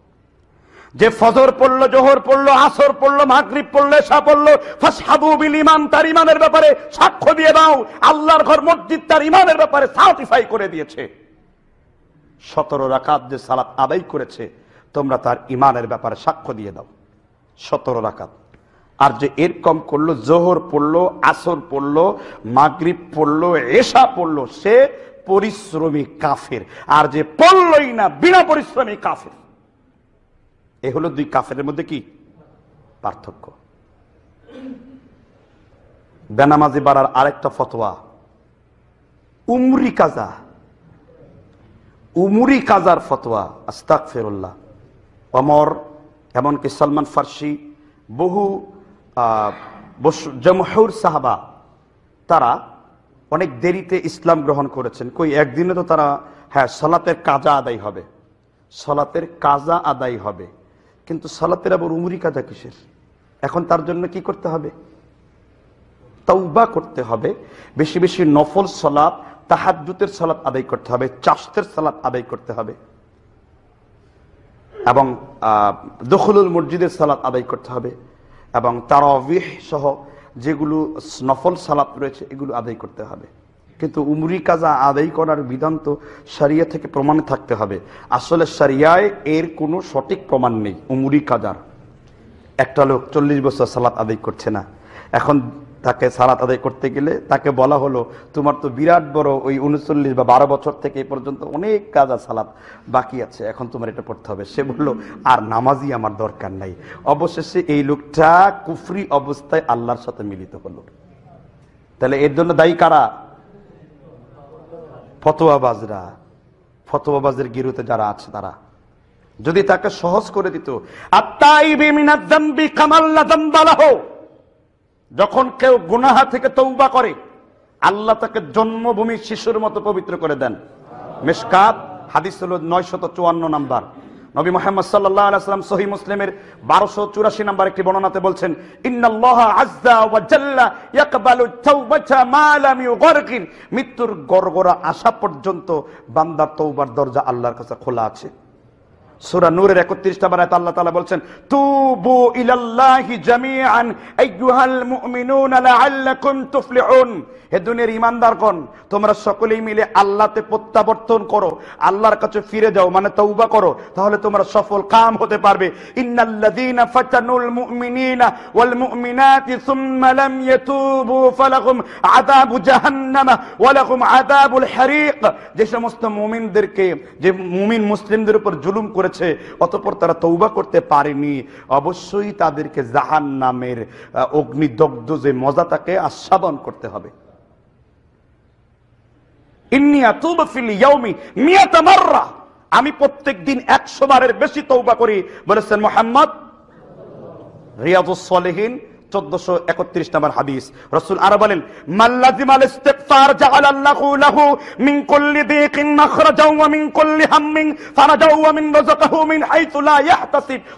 [SPEAKER 2] যে ফজর পড়ল, জোহর পড়ল, আসর পড়ল, মাগরিব পড়ল এসা পড়ল, ফাসহাবু বিল ইমান তার ইমানের ব্যাপারে সাক্ষ্য দিয়ে দাও। আল্লাহর ঘর মসজিদ তার ইমানের ব্যাপারে সার্টিফাই করে দিয়েছে। সতেরো রাকাত যে সালাত আদায় করেছে, তোমরা তার ইমানের ব্যাপারে সাক্ষ্য দিয়ে দাও। সতেরো রাকাত। আর যে এরকম করল, জোহর পড়ল, আসর পড়ল, মাগরিব পড়ল এসা পড়ল, সে পরিশ্রমী কাফের। আর যে পড়লই না, বিনা পরিশ্রমী কাফের। এ হলো দুই কাফের মধ্যে কি? পার্থক্য। বেনামাজি বাড়ার আরেকটা ফতোয়া। উমরি কাজা। উমরি কাজার ফতোয়া আস্তাক ফেরুল্লাহ অমর, এমনকি সলমান ফার্সি, বহু জমহুর সাহাবা, তারা অনেক দেরিতে ইসলাম গ্রহণ করেছেন। কই, একদিনে তো তারা হ্যাঁ সলাতের কাজা আদায় হবে। সলাতের কাজা আদায় হবে। কিন্তু সালাতের আবার উমরি কাজা কিসের? এখন তার জন্য কি করতে হবে? তৌবা করতে হবে। বেশি বেশি নফল সলাপ তাহাজুতের সালাত আদায় করতে হবে চাষতের সালাত আদায় করতে হবে। এবং দখলুল মসজিদের সালাত আদায় করতে হবে। এবং তারাবিহ সহ যেগুলো নফল সালাত রয়েছে, এগুলো আদায় করতে হবে। কিন্তু উমরি কাজা আদায় করার বিধান তো সারিয়া থেকে প্রমাণে থাকতে হবে। আসলে সারিয়ায় এর কোনো সঠিক প্রমাণ নেই, উমরি কাজার। একটা লোক চল্লিশ বছর সালাত আদায় করছে না। এখন তাকে সালাত আদায় করতে গেলে তাকে বলা হলো, তোমার তো বিরাট বড় ওই উনচল্লিশ বা বারো বছর থেকে এই পর্যন্ত অনেক কাজ আর সালাত বাকি আছে, এখন তোমার এটা পড়তে হবে। সে বলল, আর নামাজই আমার দরকার নাই। অবশেষে এই লোকটা কুফরি অবস্থায় আল্লাহর সাথে মিলিত হলো। তাহলে এর জন্য দায়ী কারা? ফতোয়াবাজরা, ফতোয়াবাজের গিরুতে যারা আছে তারা। যদি তাকে সহজ করে দিত যখন কেউ গুনাহা থেকে তৌবা করে, আল্লাহ তাকে জন্মভূমি শিশুর মতো পবিত্র করে দেন। মেসকাত, হাদিস হল নয় শত চুয়ান্ন নাম্বার। নবী মোহাম্মদ সাল্লাম সহি মুসলিমের বারোশো চুরাশি নাম্বার একটি বর্ণনাতে বলছেন মৃত্যুর গড়গড়া আসা পর্যন্ত বান্দার তৌবার দরজা আল্লাহর কাছে খোলা আছে। সূরা নূরের 31 নম্বর আল্লাহ তাআলা বলছেন, তুবু ইলাল্লাহি জামিআন, আইয়ুহাল মুমিনুনা লাআল্লাকুম তুফলিহুন। হে দুনিয়ার ঈমানদারগণ, তোমরা সকলেই মিলে আল্লাহতে প্রত্যাবর্তন করো, আল্লাহর কাছে ফিরে যাও মানে তওবা করো, তাহলে তোমরা সফল কাম হতে পারবে। ইন্নাল্লাযীনা ফাতানুল মুমিনিনা ওয়াল মুমিনাতি সুম্মা লাম ইয়াতুবু ফালাহুম আযাবু জাহান্নাম ওয়া লাহুম আযাবুল হারিক। যে সমস্ত মুমিনদেরকে, যে মুমিন মুসলিমদের উপর জুলুম করেছে, অতপর তারা তৌবা করতে পারেনি। অবশ্যই তাদেরকে জাহান নামের অগ্নিদগ্ধ যে মজা তাকে আস্বাদন করতে হবে। আমি প্রত্যেক দিন একশো বারের বেশি তৌবা করি, বলেছেন মোহাম্মদ রিয়াজ সলেহীন।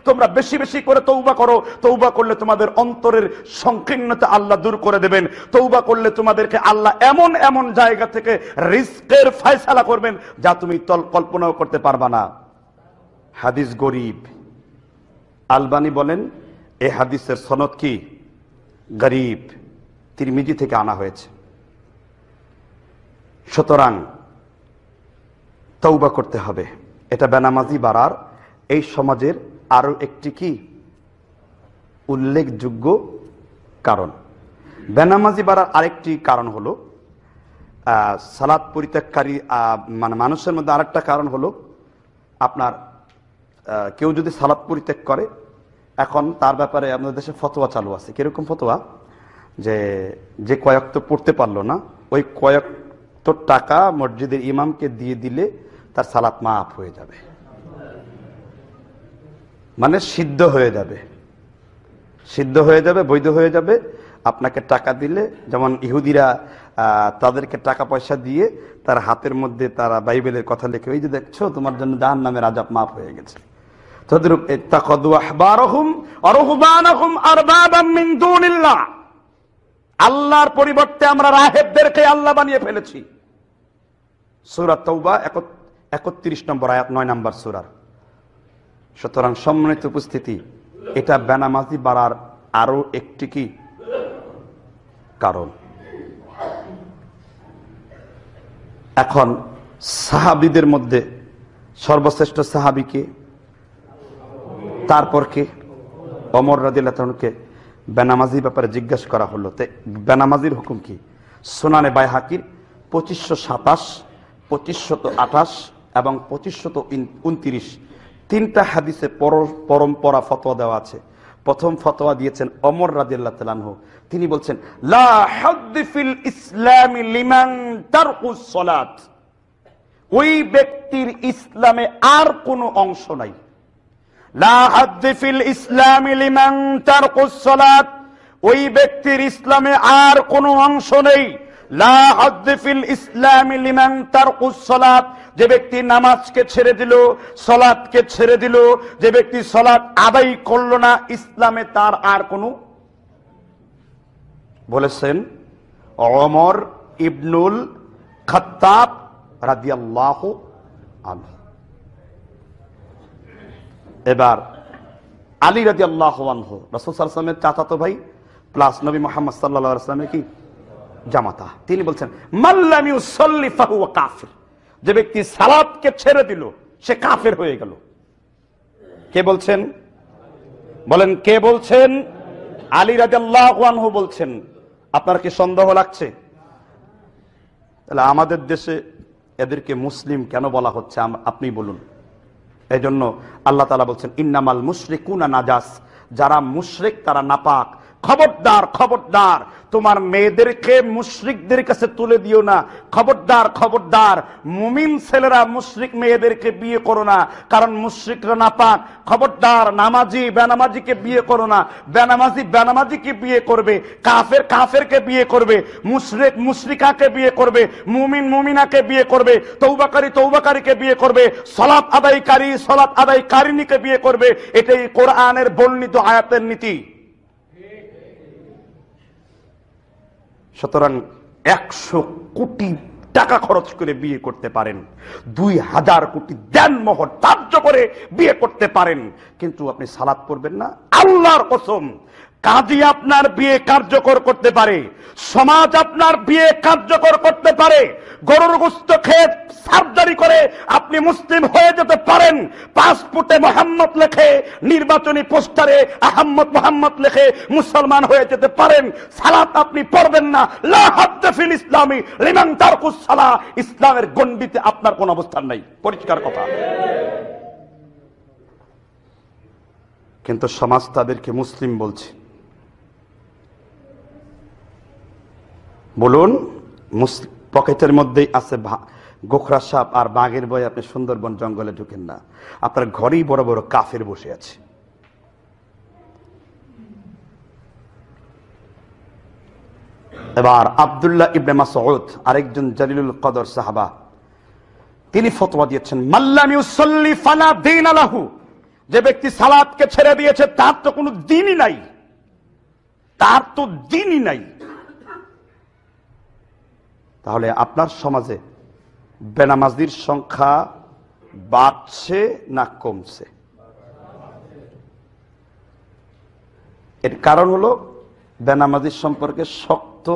[SPEAKER 2] তোমরা বেশি বেশি করে তওবা করো। তওবা করলে তোমাদের অন্তরের সংকীর্ণতা আল্লাহ দূর করে দেবেন। তওবা করলে তোমাদেরকে আল্লাহ এমন এমন জায়গা থেকে রিস্কের ফয়সালা করবেন যা তুমি কল্পনাও করতে পারবা না। হাদিস গরিব। আলবানি বলেন, এ হাদিসের সনদ কি? গরিব তিরমিজি থেকে আনা হয়েছে। সুতরাং তৌবা করতে হবে। এটা বেনামাজি বাড়ার এই সমাজের আরও একটি কি? উল্লেখযোগ্য কারণ। বেনামাজি বাড়ার আরেকটি কারণ হলো সালাদ পরিত্যাগকারী মানে মানুষের মধ্যে আরেকটা কারণ হলো, আপনার কেউ যদি সালাদ পরিত্যাগ করে এখন তার ব্যাপারে আমাদের দেশে ফতোয়া চালু আছে। কীরকম ফতোয়া? যে যে কয়েক তো পড়তে পারল না, ওই কয়েক তো টাকা মসজিদের ইমামকে দিয়ে দিলে তার সালাত মাফ হয়ে যাবে। মানে সিদ্ধ হয়ে যাবে। সিদ্ধ হয়ে যাবে, বৈধ হয়ে যাবে, আপনাকে টাকা দিলে, যেমন ইহুদিরা তাদেরকে টাকা পয়সা দিয়ে তার হাতের মধ্যে তারা বাইবেলের কথা লিখে, ওই যে দেখছ, তোমার জন্য জাহান নামের আজাব মাফ হয়ে গেছে। তদ্রুপ আল্লাহর পরিবর্তে আমরা রাহেবদেরকে আল্লাহ বানিয়ে ফেলেছি। সূরা তাওবা 31 নম্বর আয়াত, নয় নম্বর সূরার। সুতরাং সম্মানিত উপস্থিতি, এটা বেনামাজি বাড়ার আরও একটি কি? কারণ। এখন সাহাবিদের মধ্যে সর্বশ্রেষ্ঠ সাহাবিকে তারপর কে? অমর রাজিল্লাহকে বেনামাজির ব্যাপারে জিজ্ঞাসা করা হলো। তে বেনামাজির হুকুম কি? সোনানে বাই হাকির পঁচিশশো সাতাশ পঁচিশশত আঠাশ এবং পঁচিশশত উনত্রিশ তিনটা হাদিসে পর- পরম্পরা ফতোয়া দেওয়া আছে। প্রথম ফতোয়া দিয়েছেন অমর রাজিয়াল্লাহ তালানহ তিনি বলছেন ওই ব্যক্তির ইসলামে আর কোনো অংশ নাই। লা হাদ্দি ফিল ইসলামি লিমান তারকুস সলাত। ওই ব্যক্তির ইসলামে আর কোনো অংশ নেই। লা হাদ্দি ফিল ইসলামি লিমান তারকুস সলাত। যে ব্যক্তি নামাজকে ছেড়ে দিল সলাৎকে ছেড়ে দিল, যে ব্যক্তি সলাৎ আদায় করল না, ইসলামে তার আর কোনো বলেছেন অমর ইবনুল খত্তাব রাদিয়াল্লাহ আনহু। এবার আলী রাজি আল্লাহ আনহু, রসুল সাল্লামের চাচাতো ভাই প্লাস নবী মোহাম্মদ সাল্লাহ আসলামের কি? জামাতা। তিনি বলছেন কাফির। যে ব্যক্তি সালাদকে ছেড়ে দিল, সে কাফের হয়ে গেল। কে বলছেন? বলেন, কে বলছেন? আলী রাজাল্লাহ বলছেন। আপনার কি সন্দেহ লাগছে? তাহলে আমাদের দেশে এদেরকে মুসলিম কেন বলা হচ্ছে? আপনি বলুন। এই জন্য আল্লাহ তালা বলছেন ইন্নামাল মুশরিকুনা নাজাস। যারা মুশরিক তারা নাপাক। খবরদার খবরদার। তোমার মেয়েদেরকে, মুশরিকদের কাছে তুলে দিও না। খবরদার খবরদার। মুমিন ছেলেরা মুশরিক মেয়েদেরকে বিয়ে করো না। কারণ মুশরিকরা নাপাক। খবরদার, নামাজি, বেনামাজিকে বিয়ে করো না। বেনামাজি, বেনামাজিকে বিয়ে করবে। কাফের, কাফেরকে বিয়ে করবে। মুশরিক, মুশরিকাকে বিয়ে করবে। মুমিন, মুমিনাকে বিয়ে করবে। তৌবাকারী, তৌবাকারীকে বিয়ে করবে। সলাৎ আদায়কারী, সলাৎ আদায়কারিনীকে বিয়ে করবে। এটাই কোরআনের বর্ণিত আয়াতের নীতি। সুতরাং একশো কোটি টাকা খরচ করে বিয়ে করতে পারেন। দুই হাজার কোটি দেন মোহর ধার্য করে বিয়ে করতে পারেন। কিন্তু আপনি সালাদ পড়বেন না। আল্লাহর কসম কাজী আপনার বিয়ে কার্যকর করতে পারে। সমাজ আপনার বিয়ে কার্যকর করতে পারে। গরুর গুস্ত খেয়ে সার্জারি করে আপনি মুসলিম হয়ে যেতে পারেন। পাসপোর্টে মোহাম্মদ লেখে, নির্বাচনী পোস্টারে আহম্মদ মোহাম্মদ লেখে মুসলমান হয়ে যেতে পারেন। সালাত আপনি পড়বেন না। লা ইসলামী লিমান তারকুস সালাহ ইসলামের গণ্ডিতে আপনার কোন অবস্থান নাই। পরিষ্কার কথা। কিন্তু সমাজ তাদেরকে মুসলিম বলছে। বলুন পকেটের মধ্যেই আছে গোখরা সাপ আর বাঘের বই আপনি সুন্দরবন জঙ্গলে ঢুকেন না। আপনার ঘরেই বড় বড় কাফের বসে আছে। এবার আব্দুল্লাহ ইবনে মাসউদ, আরেকজন জালিলুল কদর সাহাবা, তিনি ফতোয়া দিয়েছেন, মাল্লাম ইউসাল্লি ফালা দিন আলাহু যে ব্যক্তি সালাতকে ছেড়ে দিয়েছে, তার তো কোনো দিনই নাই। তার তো দিনই নাই। তাহলে আপনার সমাজে বেনামাজির সংখ্যা বাড়ছে না কমছে? এর কারণ হলো বেনামাজির সম্পর্কে শক্ত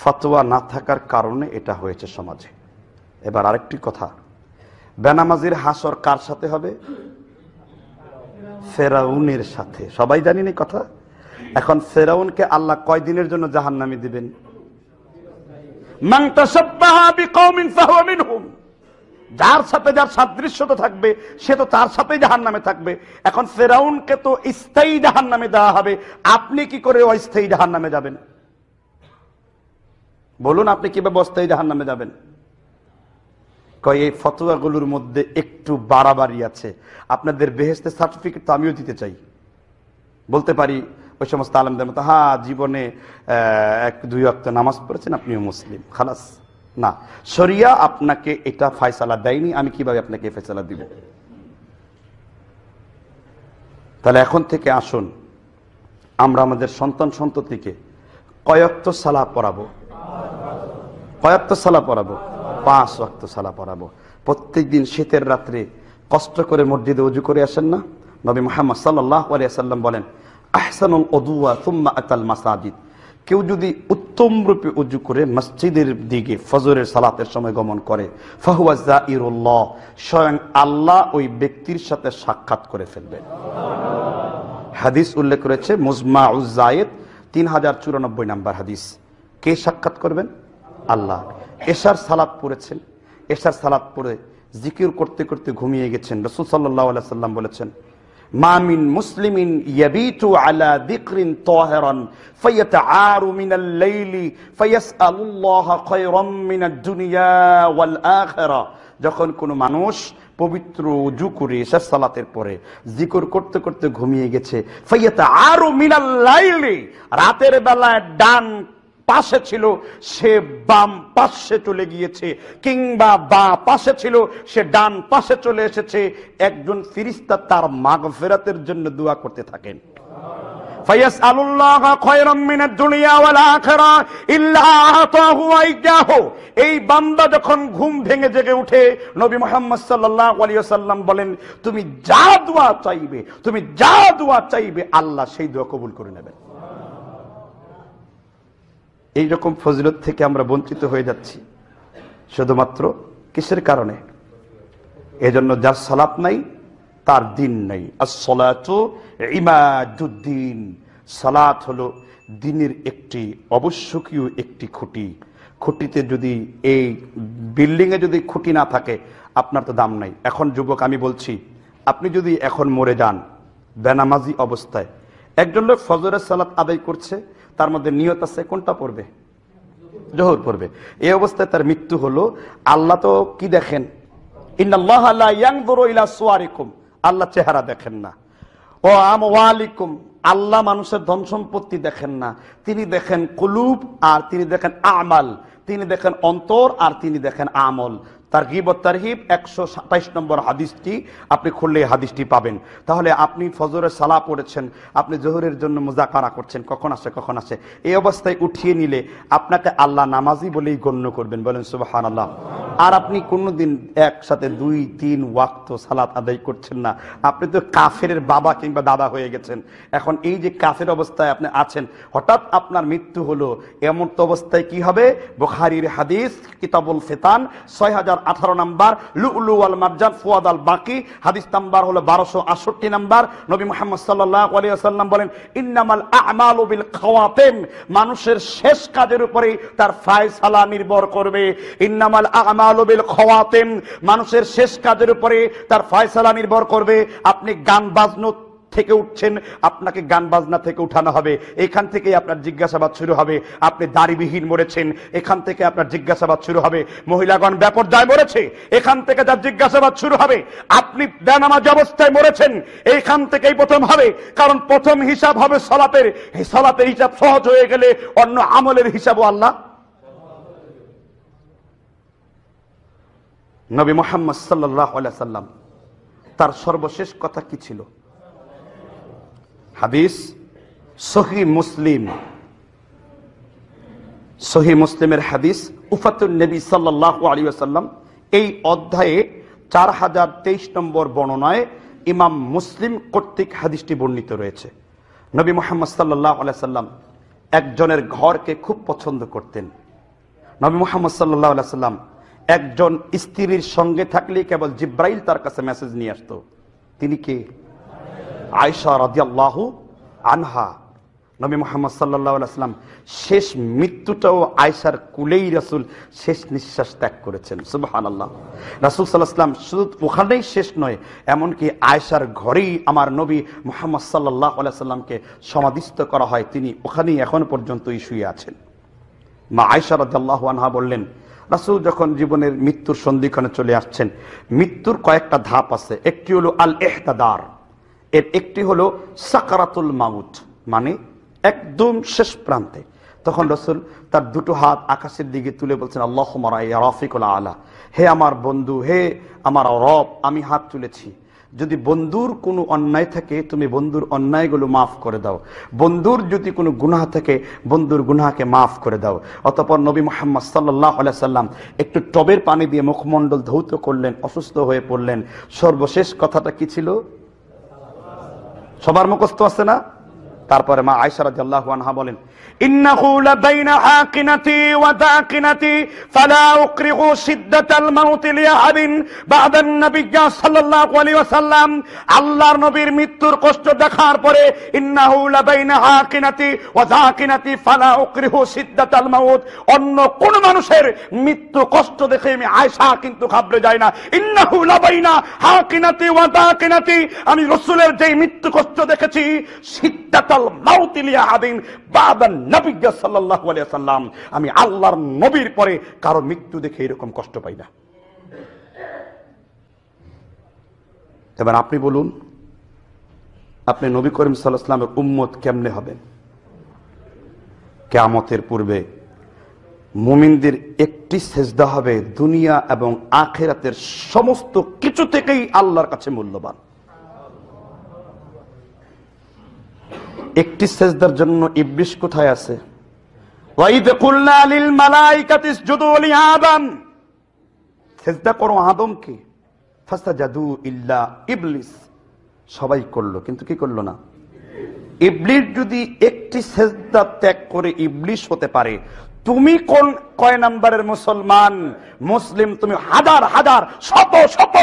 [SPEAKER 2] ফতোয়া না থাকার কারণে এটা হয়েছে সমাজে। এবার আরেকটি কথা, বেনামাজির হাসর কার সাথে হবে? ফেরাউনের সাথে। সবাই জানি না এই কথা? এখন ফেরাউনকে আল্লাহ কয় দিনের জন্য জাহান্নামি দিবেন? যার সাথে যার সাদৃশ্যতা থাকবে, সে তো তার সাথেই জাহান নামে থাকবে। এখন ফেরাউনকে তো স্থায়ী জাহান নামে দেওয়া হবে। আপনি কি করে অস্থায়ী জাহান নামে যাবেন? বলুন, আপনি কীভাবে অস্থায়ী জাহান নামে যাবেন? কয়, এই ফতোয়াগুলোর মধ্যে একটু বাড়াবাড়ি আছে। আপনাদের বেহেস্তের সার্টিফিকেট তো আমিও দিতে চাই। বলতে পারি ওই সমস্ত আলমদের মতো হ্যাঁ জীবনে এক, দুই অক্ত নামাজ পড়েছেন আপনিও মুসলিম। খালাস। না, শরিয়া আপনাকে এটা ফয়সালা দেয়নি, আমি কীভাবে আপনাকে এই ফয়সালা দিব? তাহলে এখন থেকে আসুন, আমরা আমাদের সন্তান সন্ততিকে কয়ক্ত সালা পড়াবো। কয়ক্ত সালা পড়াবো, পাঁচ ওয়াক্ত সালা পড়াবো। প্রত্যেকদিন শীতের রাত্রে কষ্ট করে মসজিদে উজু করে আসেন না? নবী মোহাম্মদ সাল্লাহ আলিয়া সাল্লাম বলেন আহসানুল ওদুয়া তুম্মা আতাল মাসাজিদ। কেউ যদি উত্তম রূপে উজু করে মসজিদের দিকে ফজরের সালাতের সময় গমন করে, ফাহুয়া জাইরুল্লাহ, স্বয়ং আল্লাহ ওই ব্যক্তির সাথে সাক্ষাৎ করে ফেলবেন হাদিস উল্লেখ করেছে মুজমা উজায়েদ তিন হাজার চুরানব্বই নাম্বার হাদিস। কে সাক্ষাৎ করবেন? আল্লাহ। এশার সালাত পড়েছেন। এশার সালাত পড়ে জিকির করতে করতে ঘুমিয়ে গেছেন। রসুল সাল্লাহ সাল্লাম বলেছেন মামিন মুসলিমিন ইয়াবিতু আলা দিকরিন তাহিরান ফায়াতআরু মিনাল লাইলি ফায়াসআলুল্লাহ খায়রাম মিনাদ দুনিয়া ওয়াল আখিরা। যখন কোনো মানুষ পবিত্র উজু করে শেষ সালাতের পরে জিকর করতে করতে ঘুমিয়ে গেছে ফাইয়াতা আরও মিনাল লাইলি, রাতের বেলায় ডান পাশে ছিল, সে বাম পাশে চলে গিয়েছে, কিংবা বা পাশে ছিল, সে ডান পাশে চলে এসেছে। একজন ফিরিস্তা তার মাগ ফেরাতের জন্য দোয়া করতে থাকেন। এই বান্দা যখন ঘুম ভেঙে জেগে উঠে, নবী মুহাম্মদ ওয়াসাল্লাম বলেন, তুমি যা দোয়া চাইবে, তুমি যা দোয়া চাইবে, আল্লাহ সেই দোয়া কবুল করে নেবেন। এই রকম ফজিলত থেকে আমরা বঞ্চিত হয়ে যাচ্ছি। শুধুমাত্র কিসের কারণে? এজন্য যার সালাত নাই, তার দিন নাই। ইমাদুদ্দিন। সালাত হলো দিনের একটি অবশ্যকীয় একটি খুঁটি। খুঁটিতে যদি এই বিল্ডিংয়ে যদি খুঁটি না থাকে, আপনার তো দাম নাই। এখন যুবক, আমি বলছি, আপনি যদি এখন মরে যান, বেনামাজি অবস্থায়, একজন লোক ফজরের সালাত আদায় করছে তার মধ্যে নিয়ত আছে, কোনটা পড়বে? জোহর পড়বে। এই অবস্থায় তার মৃত্যু হলো, আল্লাহ তো কি দেখেন? আল্লাহ চেহারা দেখেন না। ও আমওয়ালিকুম। আল্লাহ মানুষের ধন সম্পত্তি দেখেন না। তিনি দেখেন কুলুব আর তিনি দেখেন আমাল। তিনি দেখেন অন্তর আর তিনি দেখেন আমল। তার গিবত তারহিব, একশো সাতাইশ নম্বর হাদিসটি আপনি খুললে হাদিসটি পাবেন। তাহলে আপনি ফজরের সালা পড়েছেন, আপনি জোহরের জন্য মোজাকারা করছেন, কখন আসে কখন আসে? এই অবস্থায় উঠিয়ে নিলে আপনাকে আল্লাহ নামাজি বলেই গণ্য করবেন। বলেন সুবাহান আল্লাহ আর আপনি কোনোদিন একসাথে দুই, তিন ওয়াক্ত সালাত আদায় করছেন না। আপনি তো কাফের বাবা কিংবা দাদা হয়ে গেছেন। এখন এই যে কাফের অবস্থায় আপনি আছেন, হঠাৎ আপনার মৃত্যু হলো, এমন তো অবস্থায় কি হবে? বুখারির হাদিস, কিতাবুল ফেতান ছয় হাজার আঠারো নাম্বার, লুলু আল মারজান, ফুয়াদ আল বাকি, হাদিস নাম্বার হলো বারোশো আটষট্টি নাম্বার। নবী মোহাম্মদ সাল্লাহ আলিয়াল্লাম বলেন, ইন্নামাল আমাল বিল খাওয়াতেন মানুষের শেষ কাজের উপরে তার ফায়সালা নির্ভর করবে। ইন্নামাল আমাল মানুষের শেষ কাজের উপরে তার ফায়সালা নির্ভর করবে। আপনি গান বাজনো থেকে উঠছেন, আপনাকে গান বাজনা থেকে উঠানো হবে। এখান থেকে আপনার জিজ্ঞাসাবাদ শুরু হবে। আপনি দাড়িবিহীন মরেছেন, এখান থেকে আপনার জিজ্ঞাসাবাদ শুরু হবে। মহিলাগণ ব্যাপর্যায় মরেছে, এখান থেকে তার জিজ্ঞাসাবাদ শুরু হবে। আপনি বেনামাজ অবস্থায় মরেছেন এইখান থেকেই প্রথম হবে। কারণ প্রথম হিসাব হবে সলাতের এই সলাতের হিসাব সহজ হয়ে গেলে অন্য আমলের হিসাবও আল্লাহ নবী মোহাম্মদ সাল্লাহ সাল্লাম, তার সর্বশেষ কথা কি ছিল? হাদিস, সহি মুসলিম। সহি মুসলিমের হাদিস উফাতুল নবী সাল্লাহ এই অধ্যায়ে চার হাজার তেইশ নম্বর বর্ণনায় ইমাম মুসলিম কর্তৃক হাদিসটি বর্ণিত রয়েছে। নবী মোহাম্মদ সাল্লাহ সাল্লাম একজনের ঘরকে খুব পছন্দ করতেন। নবী মোহাম্মদ সাল্লাহ সাল্লাম একজন স্ত্রীর সঙ্গে থাকলে কেবল জিব্রাইল তার কাছে মেসেজ নিয়ে আসতো। তিনি কে? আয়সা রাদিয়াল্লাহু আনহা। নবী মোহাম্মদ সাল্লাম শেষ মৃত্যুটাও আয়সার কুলেই রাসুল শেষ নিঃশ্বাস ত্যাগ করেছেন। সুবহান আল্লাহ রাসুল সাল্লাহাম শুধু ওখানেই শেষ নয়, এমনকি আয়সার ঘরেই আমার নবী মোহাম্মদ সাল্লাহ সাল্লামকে সমাধিস্থ করা হয়। তিনি ওখানেই এখন পর্যন্তই শুয়ে আছেন। মা আয়সা রাদিয়াল্লাহু আনহা বললেন রাসুল যখন জীবনের মৃত্যুর সন্ধিক্ষণে চলে আসছেন, মৃত্যুর কয়েকটা ধাপ আছে। একটি হলো আল এহতাদার এর একটি হলো সাকারাতুল মাউত মানে একদম শেষ প্রান্তে। তখন রসুল তার দুটো হাত আকাশের দিকে তুলে বলছেন আল্লাহ রফিকুল আলা, হে আমার বন্ধু, হে আমার রব, আমি হাত তুলেছি। যদি বন্ধুর কোনো অন্যায় থাকে, তুমি বন্ধুর অন্যায়গুলো মাফ করে দাও। বন্ধুর যদি কোনো গুনাহ থাকে, বন্ধুর গুনাহকে মাফ করে দাও। অতপর নবী মোহাম্মদ সাল্লাহ সাল্লাম একটু টবের পানি দিয়ে মুখমণ্ডল ধৌত করলেন, অসুস্থ হয়ে পড়লেন। সর্বশেষ কথাটা কি ছিল? সবার মুখস্থ আছে না? তারপরে মা আয়সারাদ আনহা বলেন إنه لبين حاقنتي وداقنتي فلا أقرغ شدة الموت لأحد بعد النبي صلى الله عليه وسلم আল্লাহর নবীর মৃত্যুর কষ্ট দেখার পরে ইন্নাহু লাবাইনা হাকিনাতি ওয়া যাকিনাতি ফালা উকরিহু সিদ্দাতাল মাউত অন্য কোন মানুষের মৃত্যু কষ্ট দেখে আমি আয়েশা কিন্তু ঘাবড়ে যাই না ইন্নাহু লাবাইনা হাকিনাতি ওয়া যাকিনাতি আমি রাসূলের যেই মৃত্যু কষ্ট দেখেছি সিদ্দাতাল মাউত লিয়াহাদিন বাদা নবী সাল্লাল্লাহু আলাইহি সাল্লাম আমি আল্লাহর নবীর পরে কারও মৃত্যু দেখে এরকম কষ্ট পাই না। এবার আপনি বলুন, আপনি নবী করিম সাল্লাহামের উম্মত কেমনে হবেন কেয়ামতের পূর্বে মুমিনদের একটি সেজদা হবে, দুনিয়া এবং আখেরাতের সমস্ত কিছু থেকেই আল্লাহর কাছে মূল্যবান। একটি সেজদার জন্য ইবলিশ কোথায় আছে? সেজদা করো আদমকে। ফাসাজাদু ইল্লা ইবলিস। সবাই করল, কিন্তু কি করল না? ইবলিস যদি একটি সেজদা ত্যাগ করে ইবলিস হতে পারে, তুমি কোন, কয় নাম্বারের মুসলমান? মুসলিম, তুমি হাজার হাজার, শত শত,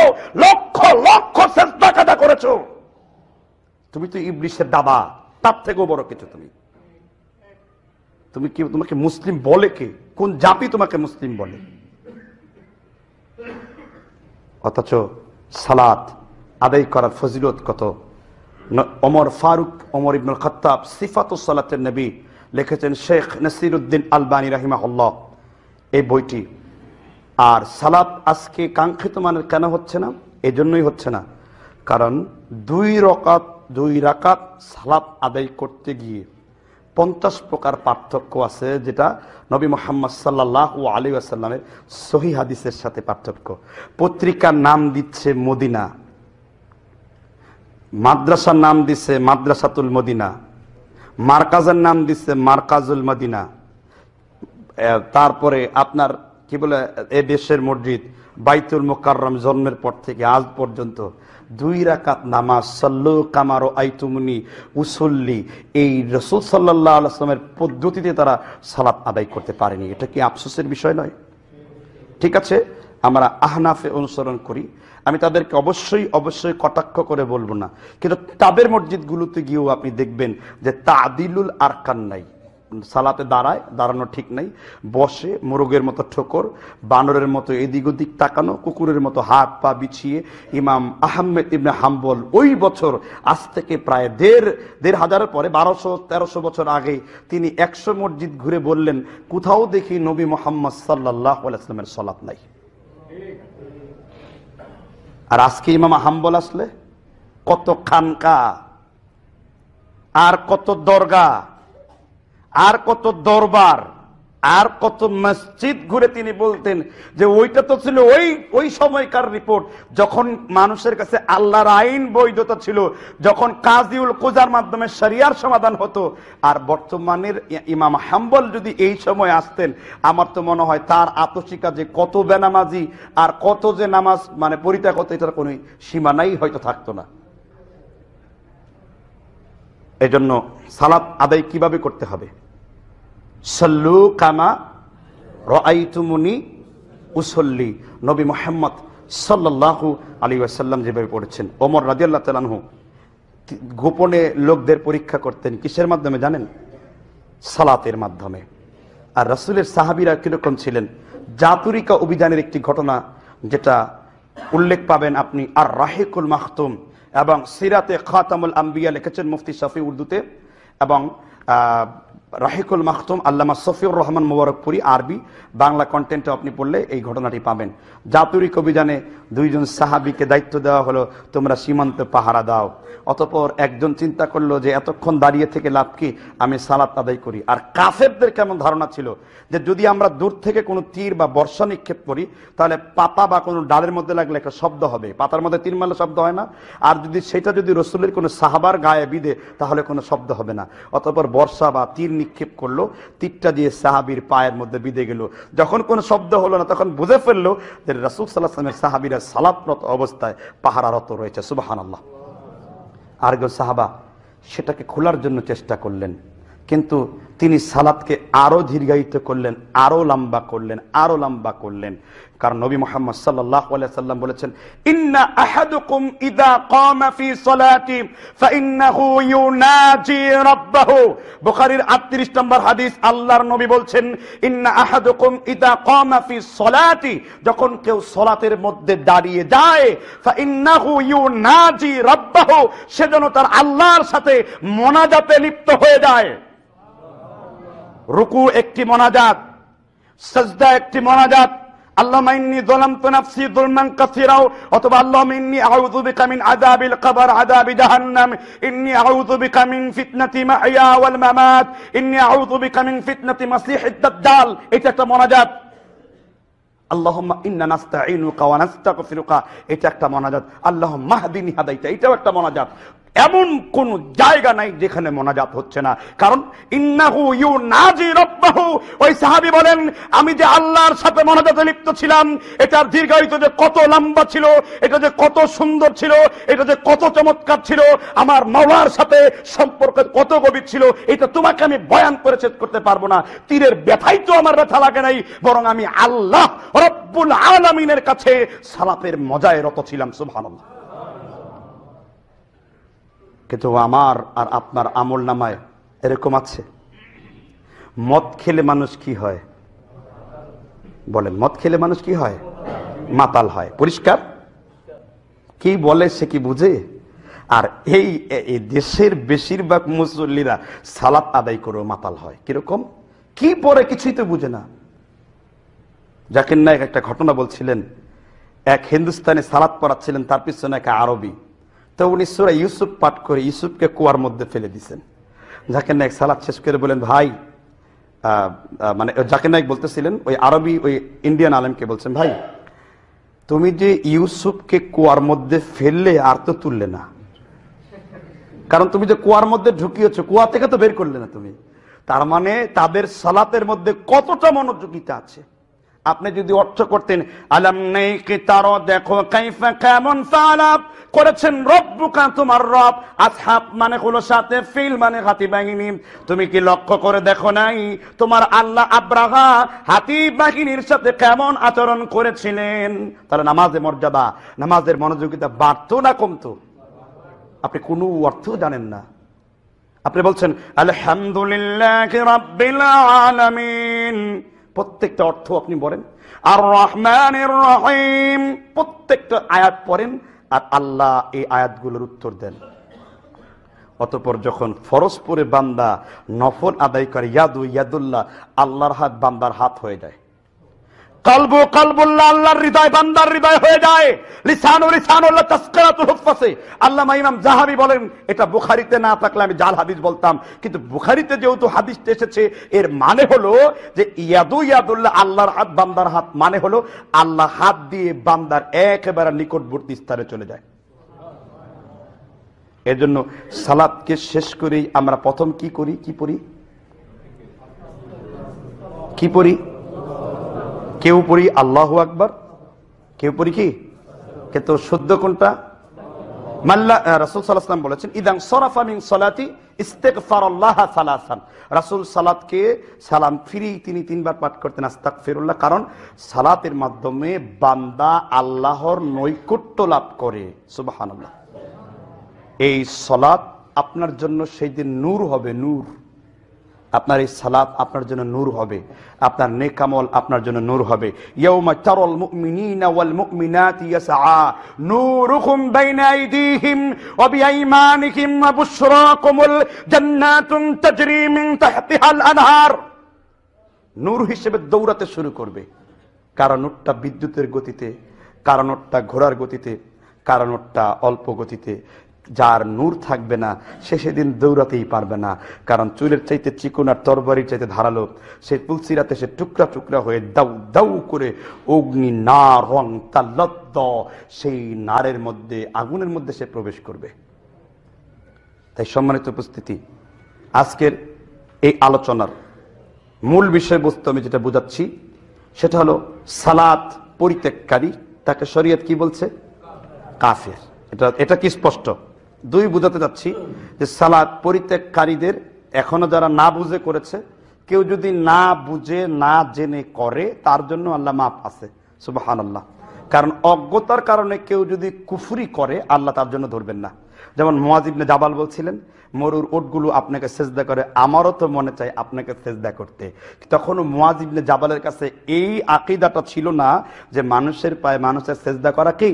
[SPEAKER 2] লক্ষ লক্ষ সেজদা কাদা করেছ। তুমি তো ইবলিশের দাদা তার থেকেও বড় কিছু তুমি। তুমি কি, তোমাকে মুসলিম বলে কে? কোন জাতি তোমাকে মুসলিম বলে? অথচ সালাত আদায় করার ফজিলত কত? ওমর ফারুক, ওমর ইবনুল খত্তাব সিফাতুস সালাতের নবী লিখেছেন শেখ নসির উদ্দিন আলবানী রাহিমাহুল্লাহ। এই বইটি, আর সালাত আজকে কাঙ্ক্ষিত মানের কেন হচ্ছে না? এজন্যই হচ্ছে না। কারণ দুই রকাত দুই রাকাত সালাত আদায় করতে গিয়ে পঞ্চাশ প্রকার পার্থক্য আছে, যেটা নবী মোহাম্মদ সাল্লাহ ও আলী আসাল্লামের সহি হাদিসের সাথে পার্থক্য। পত্রিকার নাম দিচ্ছে মদিনা। মাদ্রাসার নাম দিচ্ছে মাদ্রাসাতুল মদিনা। মার্কাজের নাম দিচ্ছে মার্কাজুল মদিনা। তারপরে আপনার, কি বলে, এ দেশের মসজিদ বাইতুল মোকাররম জন্মের পর থেকে আজ পর্যন্ত দুই রাকাত নামাজ, সাল্লু কামারো আইতুমনি উসল্লি। এই রসুল সাল্লাহ আসলামের পদ্ধতিতে তারা সালাত আদায় করতে পারেনি। এটা কি আফসোসের বিষয় নয়? ঠিক আছে, আমরা আহনাফে অনুসরণ করি। আমি তাদেরকে অবশ্যই অবশ্যই কটাক্ষ করে বলব না। কিন্তু তাদের মসজিদগুলোতে গিয়েও আপনি দেখবেন যে তাদিলুল আরকান নাই। সালাতে দাঁড়ায়, দাঁড়ানো ঠিক নাই। বসে মোরগের মতো ঠোকর, বানরের মতো এদিক ওদিক তাকানো, কুকুরের মতো হাত পা বিছিয়ে ইমাম আহমেদ ইবনে হাম্বল ওই বছর, আজ থেকে প্রায় দেড় দেড় হাজারের পরে, বারোশো, তেরোশো বছর আগে তিনি একশো মসজিদ ঘুরে বললেন, কোথাও দেখি নবী মোহাম্মদ সাল্লাহ আলাইসলামের সলাপ নাই। আর আজকে ইমাম হাম্বল আসলে কত খানকা, আর কত দরগা আর কত দরবার, আর কত মসজিদ ঘুরে তিনি বলতেন যে ওইটা তো ছিল ওই ওই সময়কার রিপোর্ট যখন মানুষের কাছে আল্লাহর আইন বৈধতা ছিল, যখন কাজিউল কোজার মাধ্যমে শরিয়ার সমাধান হতো, আর বর্তমানের ইমাম হাম্বল যদি এই সময় আসতেন, আমার তো মনে হয় তার আতসিকা যে কত বেনামাজি আর কত যে নামাজ মানে পরিত্যাগ হতো এটার কোনো সীমানাই হয়তো থাকতো না। এজন্য সালাত আদায় কীভাবে করতে হবে? সল্লু কামা রাইতুমুনি উসল্লি। নবী মোহাম্মদ সাল্লাল্লাহু আলী ওয়াসাল্লাম যেভাবে পড়েছেন। ওমর রাজিয়াল্লাহ তালানহু গোপনে লোকদের পরীক্ষা করতেন কিসের মাধ্যমে জানেন? সালাতের মাধ্যমে। আর রাসূলের সাহাবীরা কীরকম ছিলেন? জাতুরিকা অভিযানের একটি ঘটনা যেটা উল্লেখ পাবেন আপনি আর রাহেকুল মাহতুম এবং সিরাতে খাতামুল আম্বিয়া লিখেছেন মুফতি শফি উর্দুতে এবং রাহিকুল মাহতুম আল্লামা সফিউর রহমান মোবারকপুরি, আরবি, বাংলা কন্টেন্টে আপনি পড়লে এই ঘটনাটি পাবেন। জাতুরিক অভিযানে দুইজন সাহাবিকে দায়িত্ব দেওয়া হলো, তোমরা সীমান্ত পাহারা দাও। অতপর একজন চিন্তা করল যে, এতক্ষণ দাঁড়িয়ে থেকে লাভ কি? আমি সালাত আদায় করি। আর কাফেরদের কেমন ধারণা ছিল? যে যদি আমরা দূর থেকে কোনো তীর বা বর্ষা নিক্ষেপ করি, তাহলে পাতা বা কোনো ডালের মধ্যে লাগলে একটা শব্দ হবে। পাতার মধ্যে তীর মারলে শব্দ হয় না। আর যদি সেটা যদি রসুলের কোনো সাহাবার গায়ে বিধে, তাহলে কোনো শব্দ হবে না। অতপর বর্ষা বা তীর নিক্ষেপ করল, তীরটা দিয়ে সাহাবির পায়ের মধ্যে বিঁধে গেল। যখন কোনো শব্দ হলো না, তখন বুঝে ফেলল যে রাসুল সাল্লাহ সাল্লামের সাহাবিরা সালাপরত অবস্থায় পাহারারত রয়েছে। সুবাহান আল্লাহ সাহাবা সেটাকে খোলার জন্য চেষ্টা করলেন। কিন্তু তিনি সালাদকে আরও দীর্ঘায়িত করলেন, আরও লম্বা করলেন, আরও লম্বা করলেন। কারণ নবী মোহাম্মদ সাল্লাহ সাল্লাম বলেছেন, ইন্না আহাদুকুম ইদা কামা ফি সালাতি, ফাইন্নাহু ইউনাজি রাব্বাহু। বুখারীর 38 নম্বর হাদিস আল্লাহর নবী বলছেন, ইন্না আহাদুকুম ইদা কামা ফি সালাতি। যখন কেউ সালাতের মধ্যে দাঁড়িয়ে যায়, ফাইন্নাহু ইউনাজি রাব্বাহু, সে যেন তার আল্লাহর সাথে মোনাজাতে লিপ্ত হয়ে যায়। রুকু একটি মোনাজাত, সাজদা একটি মোনাজাত। আল্লাহুম্মা ইন্নী যালামতু নাফসি যুলমান কাসীরা অথবা আল্লাহুম্মা ইন্নী আউযু বিকা মিন আযাবিল কবর, আযাবি জাহান্নাম। ইন্নী আউযু বিকা মিন ফিতনাতি মাহইয়া ওয়াল মামাত। ইন্নী আউযু বিকা মিন ফিতনাতি মাসিহিদ দাজ্জাল। এটা একটা মোনাজাত। আল্লাহুম্মা ইন্না নাস্তাঈনুকা ওয়া নাস্তাগফিরুকা। এটা একটা মোনাজাত। আল্লাহুম্মা এমন কোন জায়গা নাই যেখানে মোনাজাত হচ্ছে না। কারণ ইন্নাহু ইউনাজি রাব্বাহু। ওই সাহাবী বলেন, আমি যে আল্লাহর সাথে মোনাজাতে লিপ্ত ছিলাম এটার দীর্ঘায়িত যে কত লম্বা ছিল, এটা যে কত সুন্দর ছিল, এটা যে কত চমৎকার ছিল, আমার মাওলার সাথে সম্পর্ক কত গভীর ছিল, এটা তোমাকে আমি বয়ান করে শেষ করতে পারব না। তীরের ব্যথাই তো আমার ব্যথা লাগে নাই, বরং আমি আল্লাহ রব্বুল আলামিনের কাছে সালাতের মজায় রত ছিলাম, সুবহানাল্লাহ। কিন্তু আমার আর আপনার আমল নামায় এরকম আছে? মদ খেলে মানুষ কি হয়? বলে মদ খেলে মানুষ কি হয়? মাতাল হয়। পরিষ্কার? কি বলে সে কি বুঝে? আর এই দেশের বেশিরভাগ মুসল্লিরা সালাত আদায় করে মাতাল হয়। কীরকম? কি পরে কিছুই তো বুঝে না। জাকির নায়ক একটা ঘটনা বলছিলেন। এক হিন্দুস্তানে সালাত পড়াচ্ছিলেন, তার পিছনে এক আরবি। তো উনি সুরা ইউসুফ পাঠ করে ইউসুফকে কুয়ার মধ্যে ফেলে দিছেন। জাকির নায়ক সালাত শেষ করে বলেন, ভাই মানে জাকির নায়ক বলতেছিলেন, ওই আরবি, ওই ইন্ডিয়ান আলেমকে বলছেন, ভাই, তুমি যে ইউসুফকে কুয়ার মধ্যে ফেললে আর তো তুললে না। কারণ তুমি যে কুয়ার মধ্যে ঢুকিয়েছো, কুয়া থেকে তো বের করলে না তুমি। তার মানে তাদের সালাতের মধ্যে কতটা মনোযোগিতা আছে? আপনি যদি অর্থ করতেন, আলাম নেই কি তার দেখো কেমন সালাপ করেছেন, রব্বুকা তোমার রব। আসহাব মানে হলো সাথে, ফিল মানে হাতি বাহিনী। তুমি কি লক্ষ্য করে দেখো নাই তোমার আল্লাহ আব্রাহা হাতি বাহিনীর সাথে কেমন আচরণ করেছিলেন? তাহলে নামাজে মর্যাদা, নামাজের মনোযোগিতা বাড়তো না কমতো? আপনি কোনো অর্থ জানেন না। আপনি বলছেন, আলহামদুলিল্লাহ রাব্বিল আলামিন। প্রত্যেকটা অর্থ আপনি বলেন। আর রহমান রহিম, প্রত্যেকটা আয়াত পড়েন, আর আল্লাহ এই আয়াতগুলোর উত্তর দেন। অতপর যখন ফরজ বান্দা নফল আদায় করে ইয়াদু ইয়াদুল্লাহ, আল্লাহর হাত বান্দার হাত হয়ে যায়। কলবু কলবুল্লাহ আল্লাহর হৃদয়, বান্দার হৃদয় হয়ে যায়। লিসানু লিসানুল্লাহ তাসকারাতুল হুফাসে আল্লামা ইমাম জাহাবি বলেন, এটা বুখারীতে না থাকলে আমি জাল হাদিস বলতাম। কিন্তু বুখারীতে যেহেতু হাদিস এসেছে, এর মানে হলো যে ইয়াদু ইয়াদুল্লাহ আল্লাহর হাত, বান্দার হাত মানে হলো আল্লাহ হাত দিয়ে বান্দার একেবারে নিকটবর্তী স্থানে চলে যায়। এজন্য সালাদকে শেষ করেই আমরা প্রথম কি করি? কি পড়ি? কি পড়ি? কেউ পড়ি আল্লাহ আকবার? কেউ পড়ি কি? কিন্তু শুদ্ধ কোনটা? মাল্লা রাসূল ওয়াসাল্লাম বলেছেন, ইদান সরাফা সালাতি ইস্তিগফারাল্লাহ সালাসান। রাসূল সালাতকে সালাম ফিরি তিনি তিনবার পাঠ করতেন, আস্তাগফিরুল্লাহ, কারণ সালাতের মাধ্যমে বান্দা আল্লাহর নৈকট্য লাভ করে। সুবহানাল্লাহ। এই সলাৎ আপনার জন্য সেই দিন নূর হবে, নূর। আপনার এই সালাত আপনার জন্য নূর হবে। আপনার নেকামল আপনার জন্য নূর হবে। নূর হিসেবে দৌড়াতে শুরু করবে। কারণ ওরটা বিদ্যুতের গতিতে, কারণ ওরটা ঘোড়ার গতিতে, কারণ ওরটা অল্প গতিতে। যার নূর থাকবে না, সে সেদিন দৌড়াতেই পারবে না। কারণ চুলের চাইতে চিকুন আর তরবারির চাইতে ধারালো, সে তুলসিরাতে সে টুকরা টুকরা হয়ে দাউ দাউ করে অগ্নি না রং তাল্লদ্দ সেই নারের মধ্যে, আগুনের মধ্যে সে প্রবেশ করবে। তাই সম্মানিত উপস্থিতি, আজকের এই আলোচনার মূল বিষয়বস্তু আমি যেটা বোঝাচ্ছি, সেটা হলো সালাত পরিত্যাগকারী, তাকে শরীয়ত কি বলছে? কাফের। এটা এটা কি স্পষ্ট? দুই বোঝাতে যাচ্ছি যে সালাদ পরিত্যাগকারীদের এখনও যারা না বুঝে করেছে, কেউ যদি না বুঝে, না জেনে করে, তার জন্য আল্লাহ মাপ আছে সুবাহান আল্লাহ কারণ অজ্ঞতার কারণে কেউ যদি কুফুরি করে, আল্লাহ তার জন্য ধরবেন না। যেমন মোয়াজিবনে জাবাল বলছিলেন, মরুর ওটগুলো আপনাকে সেজদা করে, আমারও তো মনে চাই আপনাকে সেজদা করতে। তখন মোয়াজিবনে জাবালের কাছে এই আকিদাটা ছিল না যে মানুষের পায়ে মানুষের সেজদা করা কি?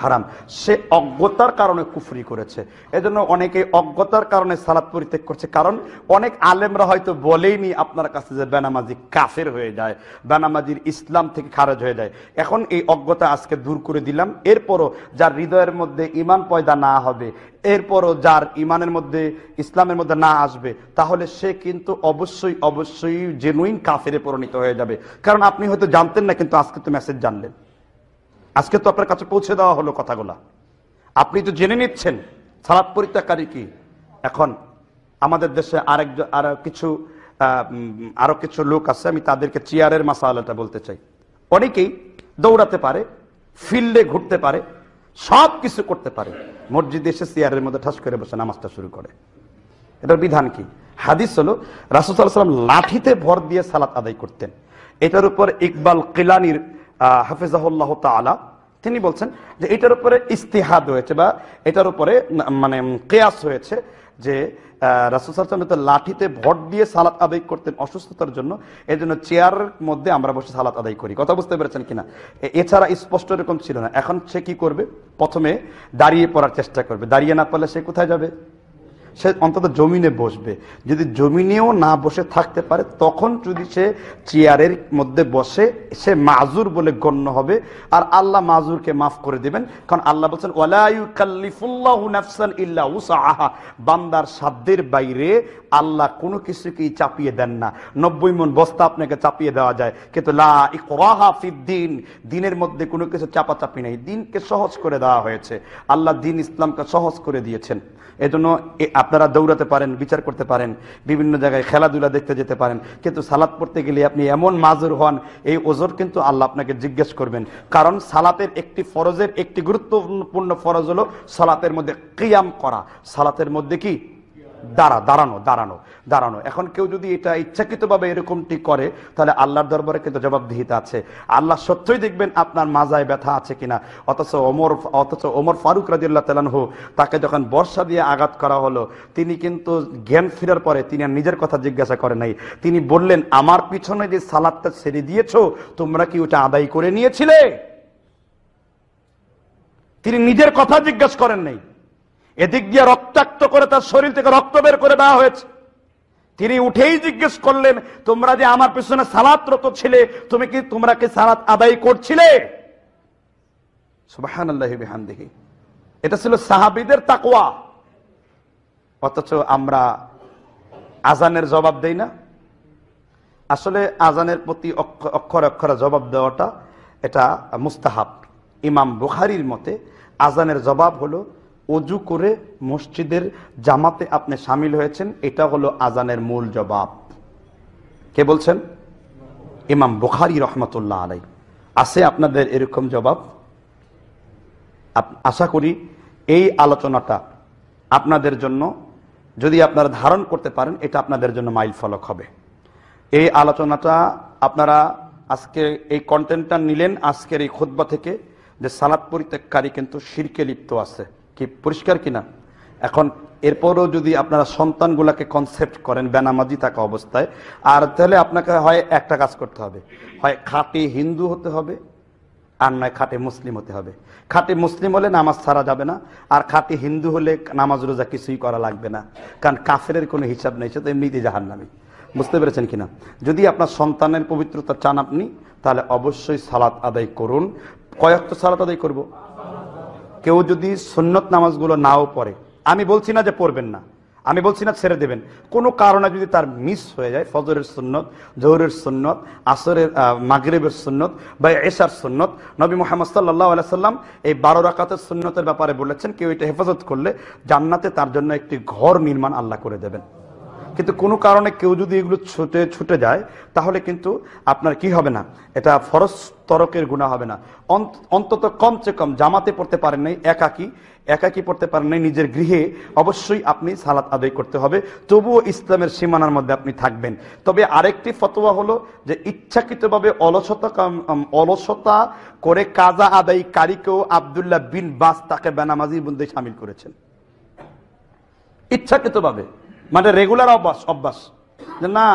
[SPEAKER 2] হারাম। সে অজ্ঞতার কারণে কুফরি করেছে। এজন্য অনেকে অজ্ঞতার কারণে সালাত পরিত্যাগ করছে। কারণ অনেক আলেমরা হয়তো বলেইনি আপনার কাছে যে বেনামাজি কাফের হয়ে যায়, বেনামাজির ইসলাম থেকে খারেজ হয়ে যায়। এখন এই অজ্ঞতা আজকে দূর করে দিলাম। এরপরও যার হৃদয়ের মধ্যে ইমান পয়দা না হবে, এরপরও যার ইমানের মধ্যে, ইসলামের মধ্যে না আসবে, তাহলে সে কিন্তু অবশ্যই অবশ্যই জেনুইন কাফেরে পরিণত হয়ে যাবে। কারণ আপনি হয়তো জানতেন না, কিন্তু আজকে তো মেসেজ জানলেন। আজকে তো আপনার কাছে পৌঁছে দেওয়া হলো কথাগুলা। আপনি তো জেনে নিচ্ছেন সালাদ পরিত্যাগকারী কি? এখন আমাদের দেশে আরেক আরও কিছু আরও কিছু লোক আছে, আমি তাদেরকে চেয়ারের মাসালাটা বলতে চাই। অনেকেই দৌড়াতে পারে, ফিল্ডে ঘুরতে পারে, সব কিছু করতে পারে, মসজিদে এসে চেয়ারের মধ্যে ঠাস করে বসে নামাজটা শুরু করে। এটার বিধান কি? হাদিস হলো রাসুসাল্লাম লাঠিতে ভর দিয়ে সালাত আদায় করতেন। এটার উপর ইকবাল কিলানির হাফিজাহুল্লাহ তাআলা, তিনি বলছেন যে এটার উপরে ইস্তিহাদ হয়েছে বা এটার উপরে মানে কেয়াস হয়েছে যে রাসুসাল্লাম লাঠিতে ভর দিয়ে সালাত আদায় করতেন অসুস্থতার জন্য এই জন্য চেয়ারের মধ্যে আমরা বসে সালাত আদায় করি। কথা বুঝতে পেরেছেন কিনা? এছাড়া স্পষ্ট এরকম ছিল না। এখন সে কি করবে? প্রথমে দাঁড়িয়ে পড়ার চেষ্টা করবে। দাঁড়িয়ে না পারলে সে কোথায় যাবে? সে অন্তত জমিনে বসবে। যদি জমিনেও না বসে থাকতে পারে, তখন যদি সে চেয়ারের মধ্যে বসে, সে মাজুর বলে গণ্য হবে। আর আল্লাহ মাজুরকে মাফ করে দেবেন। কারণ আল্লাহ বলছেন ওয়ালাইফুল্লাহ নাফসান ইল্লা উসাহা বান্দার সাধ্যের বাইরে আল্লাহ কোনো কিছুকেই চাপিয়ে দেন না। নব্বই মন বস্তা আপনাকে চাপিয়ে দেওয়া যায়। কিন্তু লা ইকরাহা দিনের মধ্যে কোনো কিছু চাপাচাপি নেই। দিনকে সহজ করে দেওয়া হয়েছে। আল্লাহ দিন ইসলামকে সহজ করে দিয়েছেন। এজন্য আপনারা দৌড়াতে পারেন, বিচার করতে পারেন, বিভিন্ন জায়গায় খেলাধুলা দেখতে যেতে পারেন। কিন্তু সালাত পড়তে গেলে আপনি এমন মাজুর হন, এই ওজোর কিন্তু আল্লাহ আপনাকে জিজ্ঞেস করবেন। কারণ সালাতের একটি ফরজের একটি গুরুত্বপূর্ণ ফরজ হলো সালাতের মধ্যে কিয়াম করা। সালাতের মধ্যে কি? দাঁড়া, দাঁড়ানো দাঁড়ানো দাঁড়ানো। এখন কেউ যদি এটা ইচ্ছাকৃতভাবে এরকমটি করে, তাহলে আল্লাহর দরবারে কিন্তু জবাবদিহিতা আছে। আল্লাহ সত্যই দেখবেন আপনার মাজায় ব্যথা আছে কিনা। অথচ ওমর অথচ ওমর ফারুক রাজিউল্লাহ তালানহু তাকে যখন বর্ষা দিয়ে আঘাত করা হলো, তিনি কিন্তু জ্ঞান ফেরার পরে তিনি আর নিজের কথা জিজ্ঞাসা করে নাই। তিনি বললেন, আমার পিছনে যে সালাদটা ছেড়ে দিয়েছ, তোমরা কি ওটা আদায় করে নিয়েছিলে? তিনি নিজের কথা জিজ্ঞাসা করেন নাই। এদিক দিয়ে রক্তাক্ত করে তার শরীর থেকে রক্ত বের করে দেওয়া হয়েছে। তিনি উঠেই জিজ্ঞেস করলেন, তোমরা যে আমার পিছনে সালাতরত ছিলে, তুমি কি, তোমরা কি সালাত আদায় করছিলে? এটা ছিল সাহাবিদের তাকওয়া। অথচ আমরা আজানের জবাব দেই না। আসলে আজানের প্রতি অক্ষরে অক্ষরে জবাব দেওয়াটা এটা মুস্তাহাব। ইমাম বুখারির মতে আজানের জবাব হলো অজু করে মসজিদের জামাতে আপনি সামিল হয়েছেন, এটা হলো আজানের মূল জবাব। কে বলছেন? ইমাম বুখারি রহমতুল্লাহ আলাই আছে আপনাদের এরকম জবাব? আশা করি এই আলোচনাটা আপনাদের জন্য, যদি আপনারা ধারণ করতে পারেন, এটা আপনাদের জন্য মাইল ফলক হবে। এই আলোচনাটা আপনারা আজকে এই কন্টেন্টটা নিলেন, আজকের এই খোদবা থেকে যে সালাদ পরিত্যাগকারী কিন্তু শিরকে লিপ্ত আছে। কি পরিষ্কার কিনা? এখন এরপরও যদি আপনারা সন্তানগুলাকে কনসেপ্ট করেন, বেনামাজি থাকা অবস্থায়, আর তাহলে আপনাকে হয় একটা কাজ করতে হবে। হয় খাঁটি হিন্দু হতে হবে, আর নয় খাঁটি মুসলিম হতে হবে। খাটে মুসলিম হলে নামাজ ছাড়া যাবে না, আর খাঁটি হিন্দু হলে নামাজ রোজা কিছুই করা লাগবে না। কারণ কাফের কোনো হিসাব নেই, সে তো এমনিতে জাহান্নামী। বুঝতে পেরেছেন কিনা? যদি আপনার সন্তানের পবিত্রতা চান আপনি, তাহলে অবশ্যই সালাত আদায় করুন। কয়েকটা সালাত আদায় করব। কেউ যদি সুন্নত নামাজগুলো নাও পড়ে, আমি বলছি না যে পড়বেন না, আমি বলছি না ছেড়ে দেবেন। কোনো কারণে যদি তার মিস হয়ে যায়, ফজরের সুন্নত, জহরের সুন্নত, আসরের মাগরিবের সুন্নত বা এশার সুন্নত, নবী মোহাম্মদ সাল্লাহ আলাইসাল্লাম এই বারো রাকাতের সুন্নতের ব্যাপারে বলেছেন, কেউ এটা হেফাজত করলে জান্নাতে তার জন্য একটি ঘর নির্মাণ আল্লাহ করে দেবেন। কিন্তু কোনো কারণে কেউ যদি এগুলো ছুটে ছুটে যায়, তাহলে কিন্তু আপনার কি হবে না? এটা ফরজ তরকের গুণা হবে না। অন্তত কমচে কম জামাতে পড়তে পারেন নাই, একাকি একাকি পড়তে পারেন নাই নিজের গৃহে, অবশ্যই আপনি সালাত আদায় করতে হবে। তবুও ইসলামের সীমানার মধ্যে আপনি থাকবেন। তবে আরেকটি ফতোয়া হলো যে, ইচ্ছাকৃতভাবে অলসতা অলসতা করে কাজা আদায়কারীকেও আবদুল্লাহ বিন বাস তাকে বেনামাজির মধ্যে সামিল করেছেন। ইচ্ছাকৃতভাবে। মানে রেগুলার অভ্যাস অভ্যাস। যে না,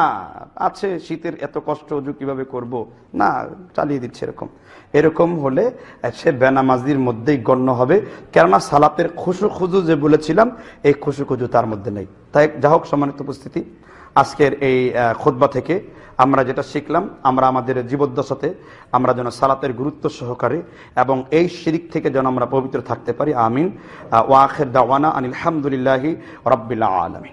[SPEAKER 2] আছে শীতের এত কষ্ট অজু কীভাবে করব? না, চালিয়ে দিচ্ছে এরকম। এরকম হলে সে বেনামাজির মধ্যেই গণ্য হবে। কেননা সালাতের খুশু খুজু যে বলেছিলাম, এই খুশু খুজু তার মধ্যে নেই। তাই যা হোক সম্মানিত উপস্থিতি, আজকের এই খোদবা থেকে আমরা যেটা শিখলাম, আমরা আমাদের জীবদ্দশাতে আমরা যেন সালাতের গুরুত্ব সহকারে এবং এই শিরিক থেকে যেন আমরা পবিত্র থাকতে পারি। আমিন। ওয়াখের দাওয়ানা আনিল হামদুলিল্লাহি রব্বিল্লা আলমী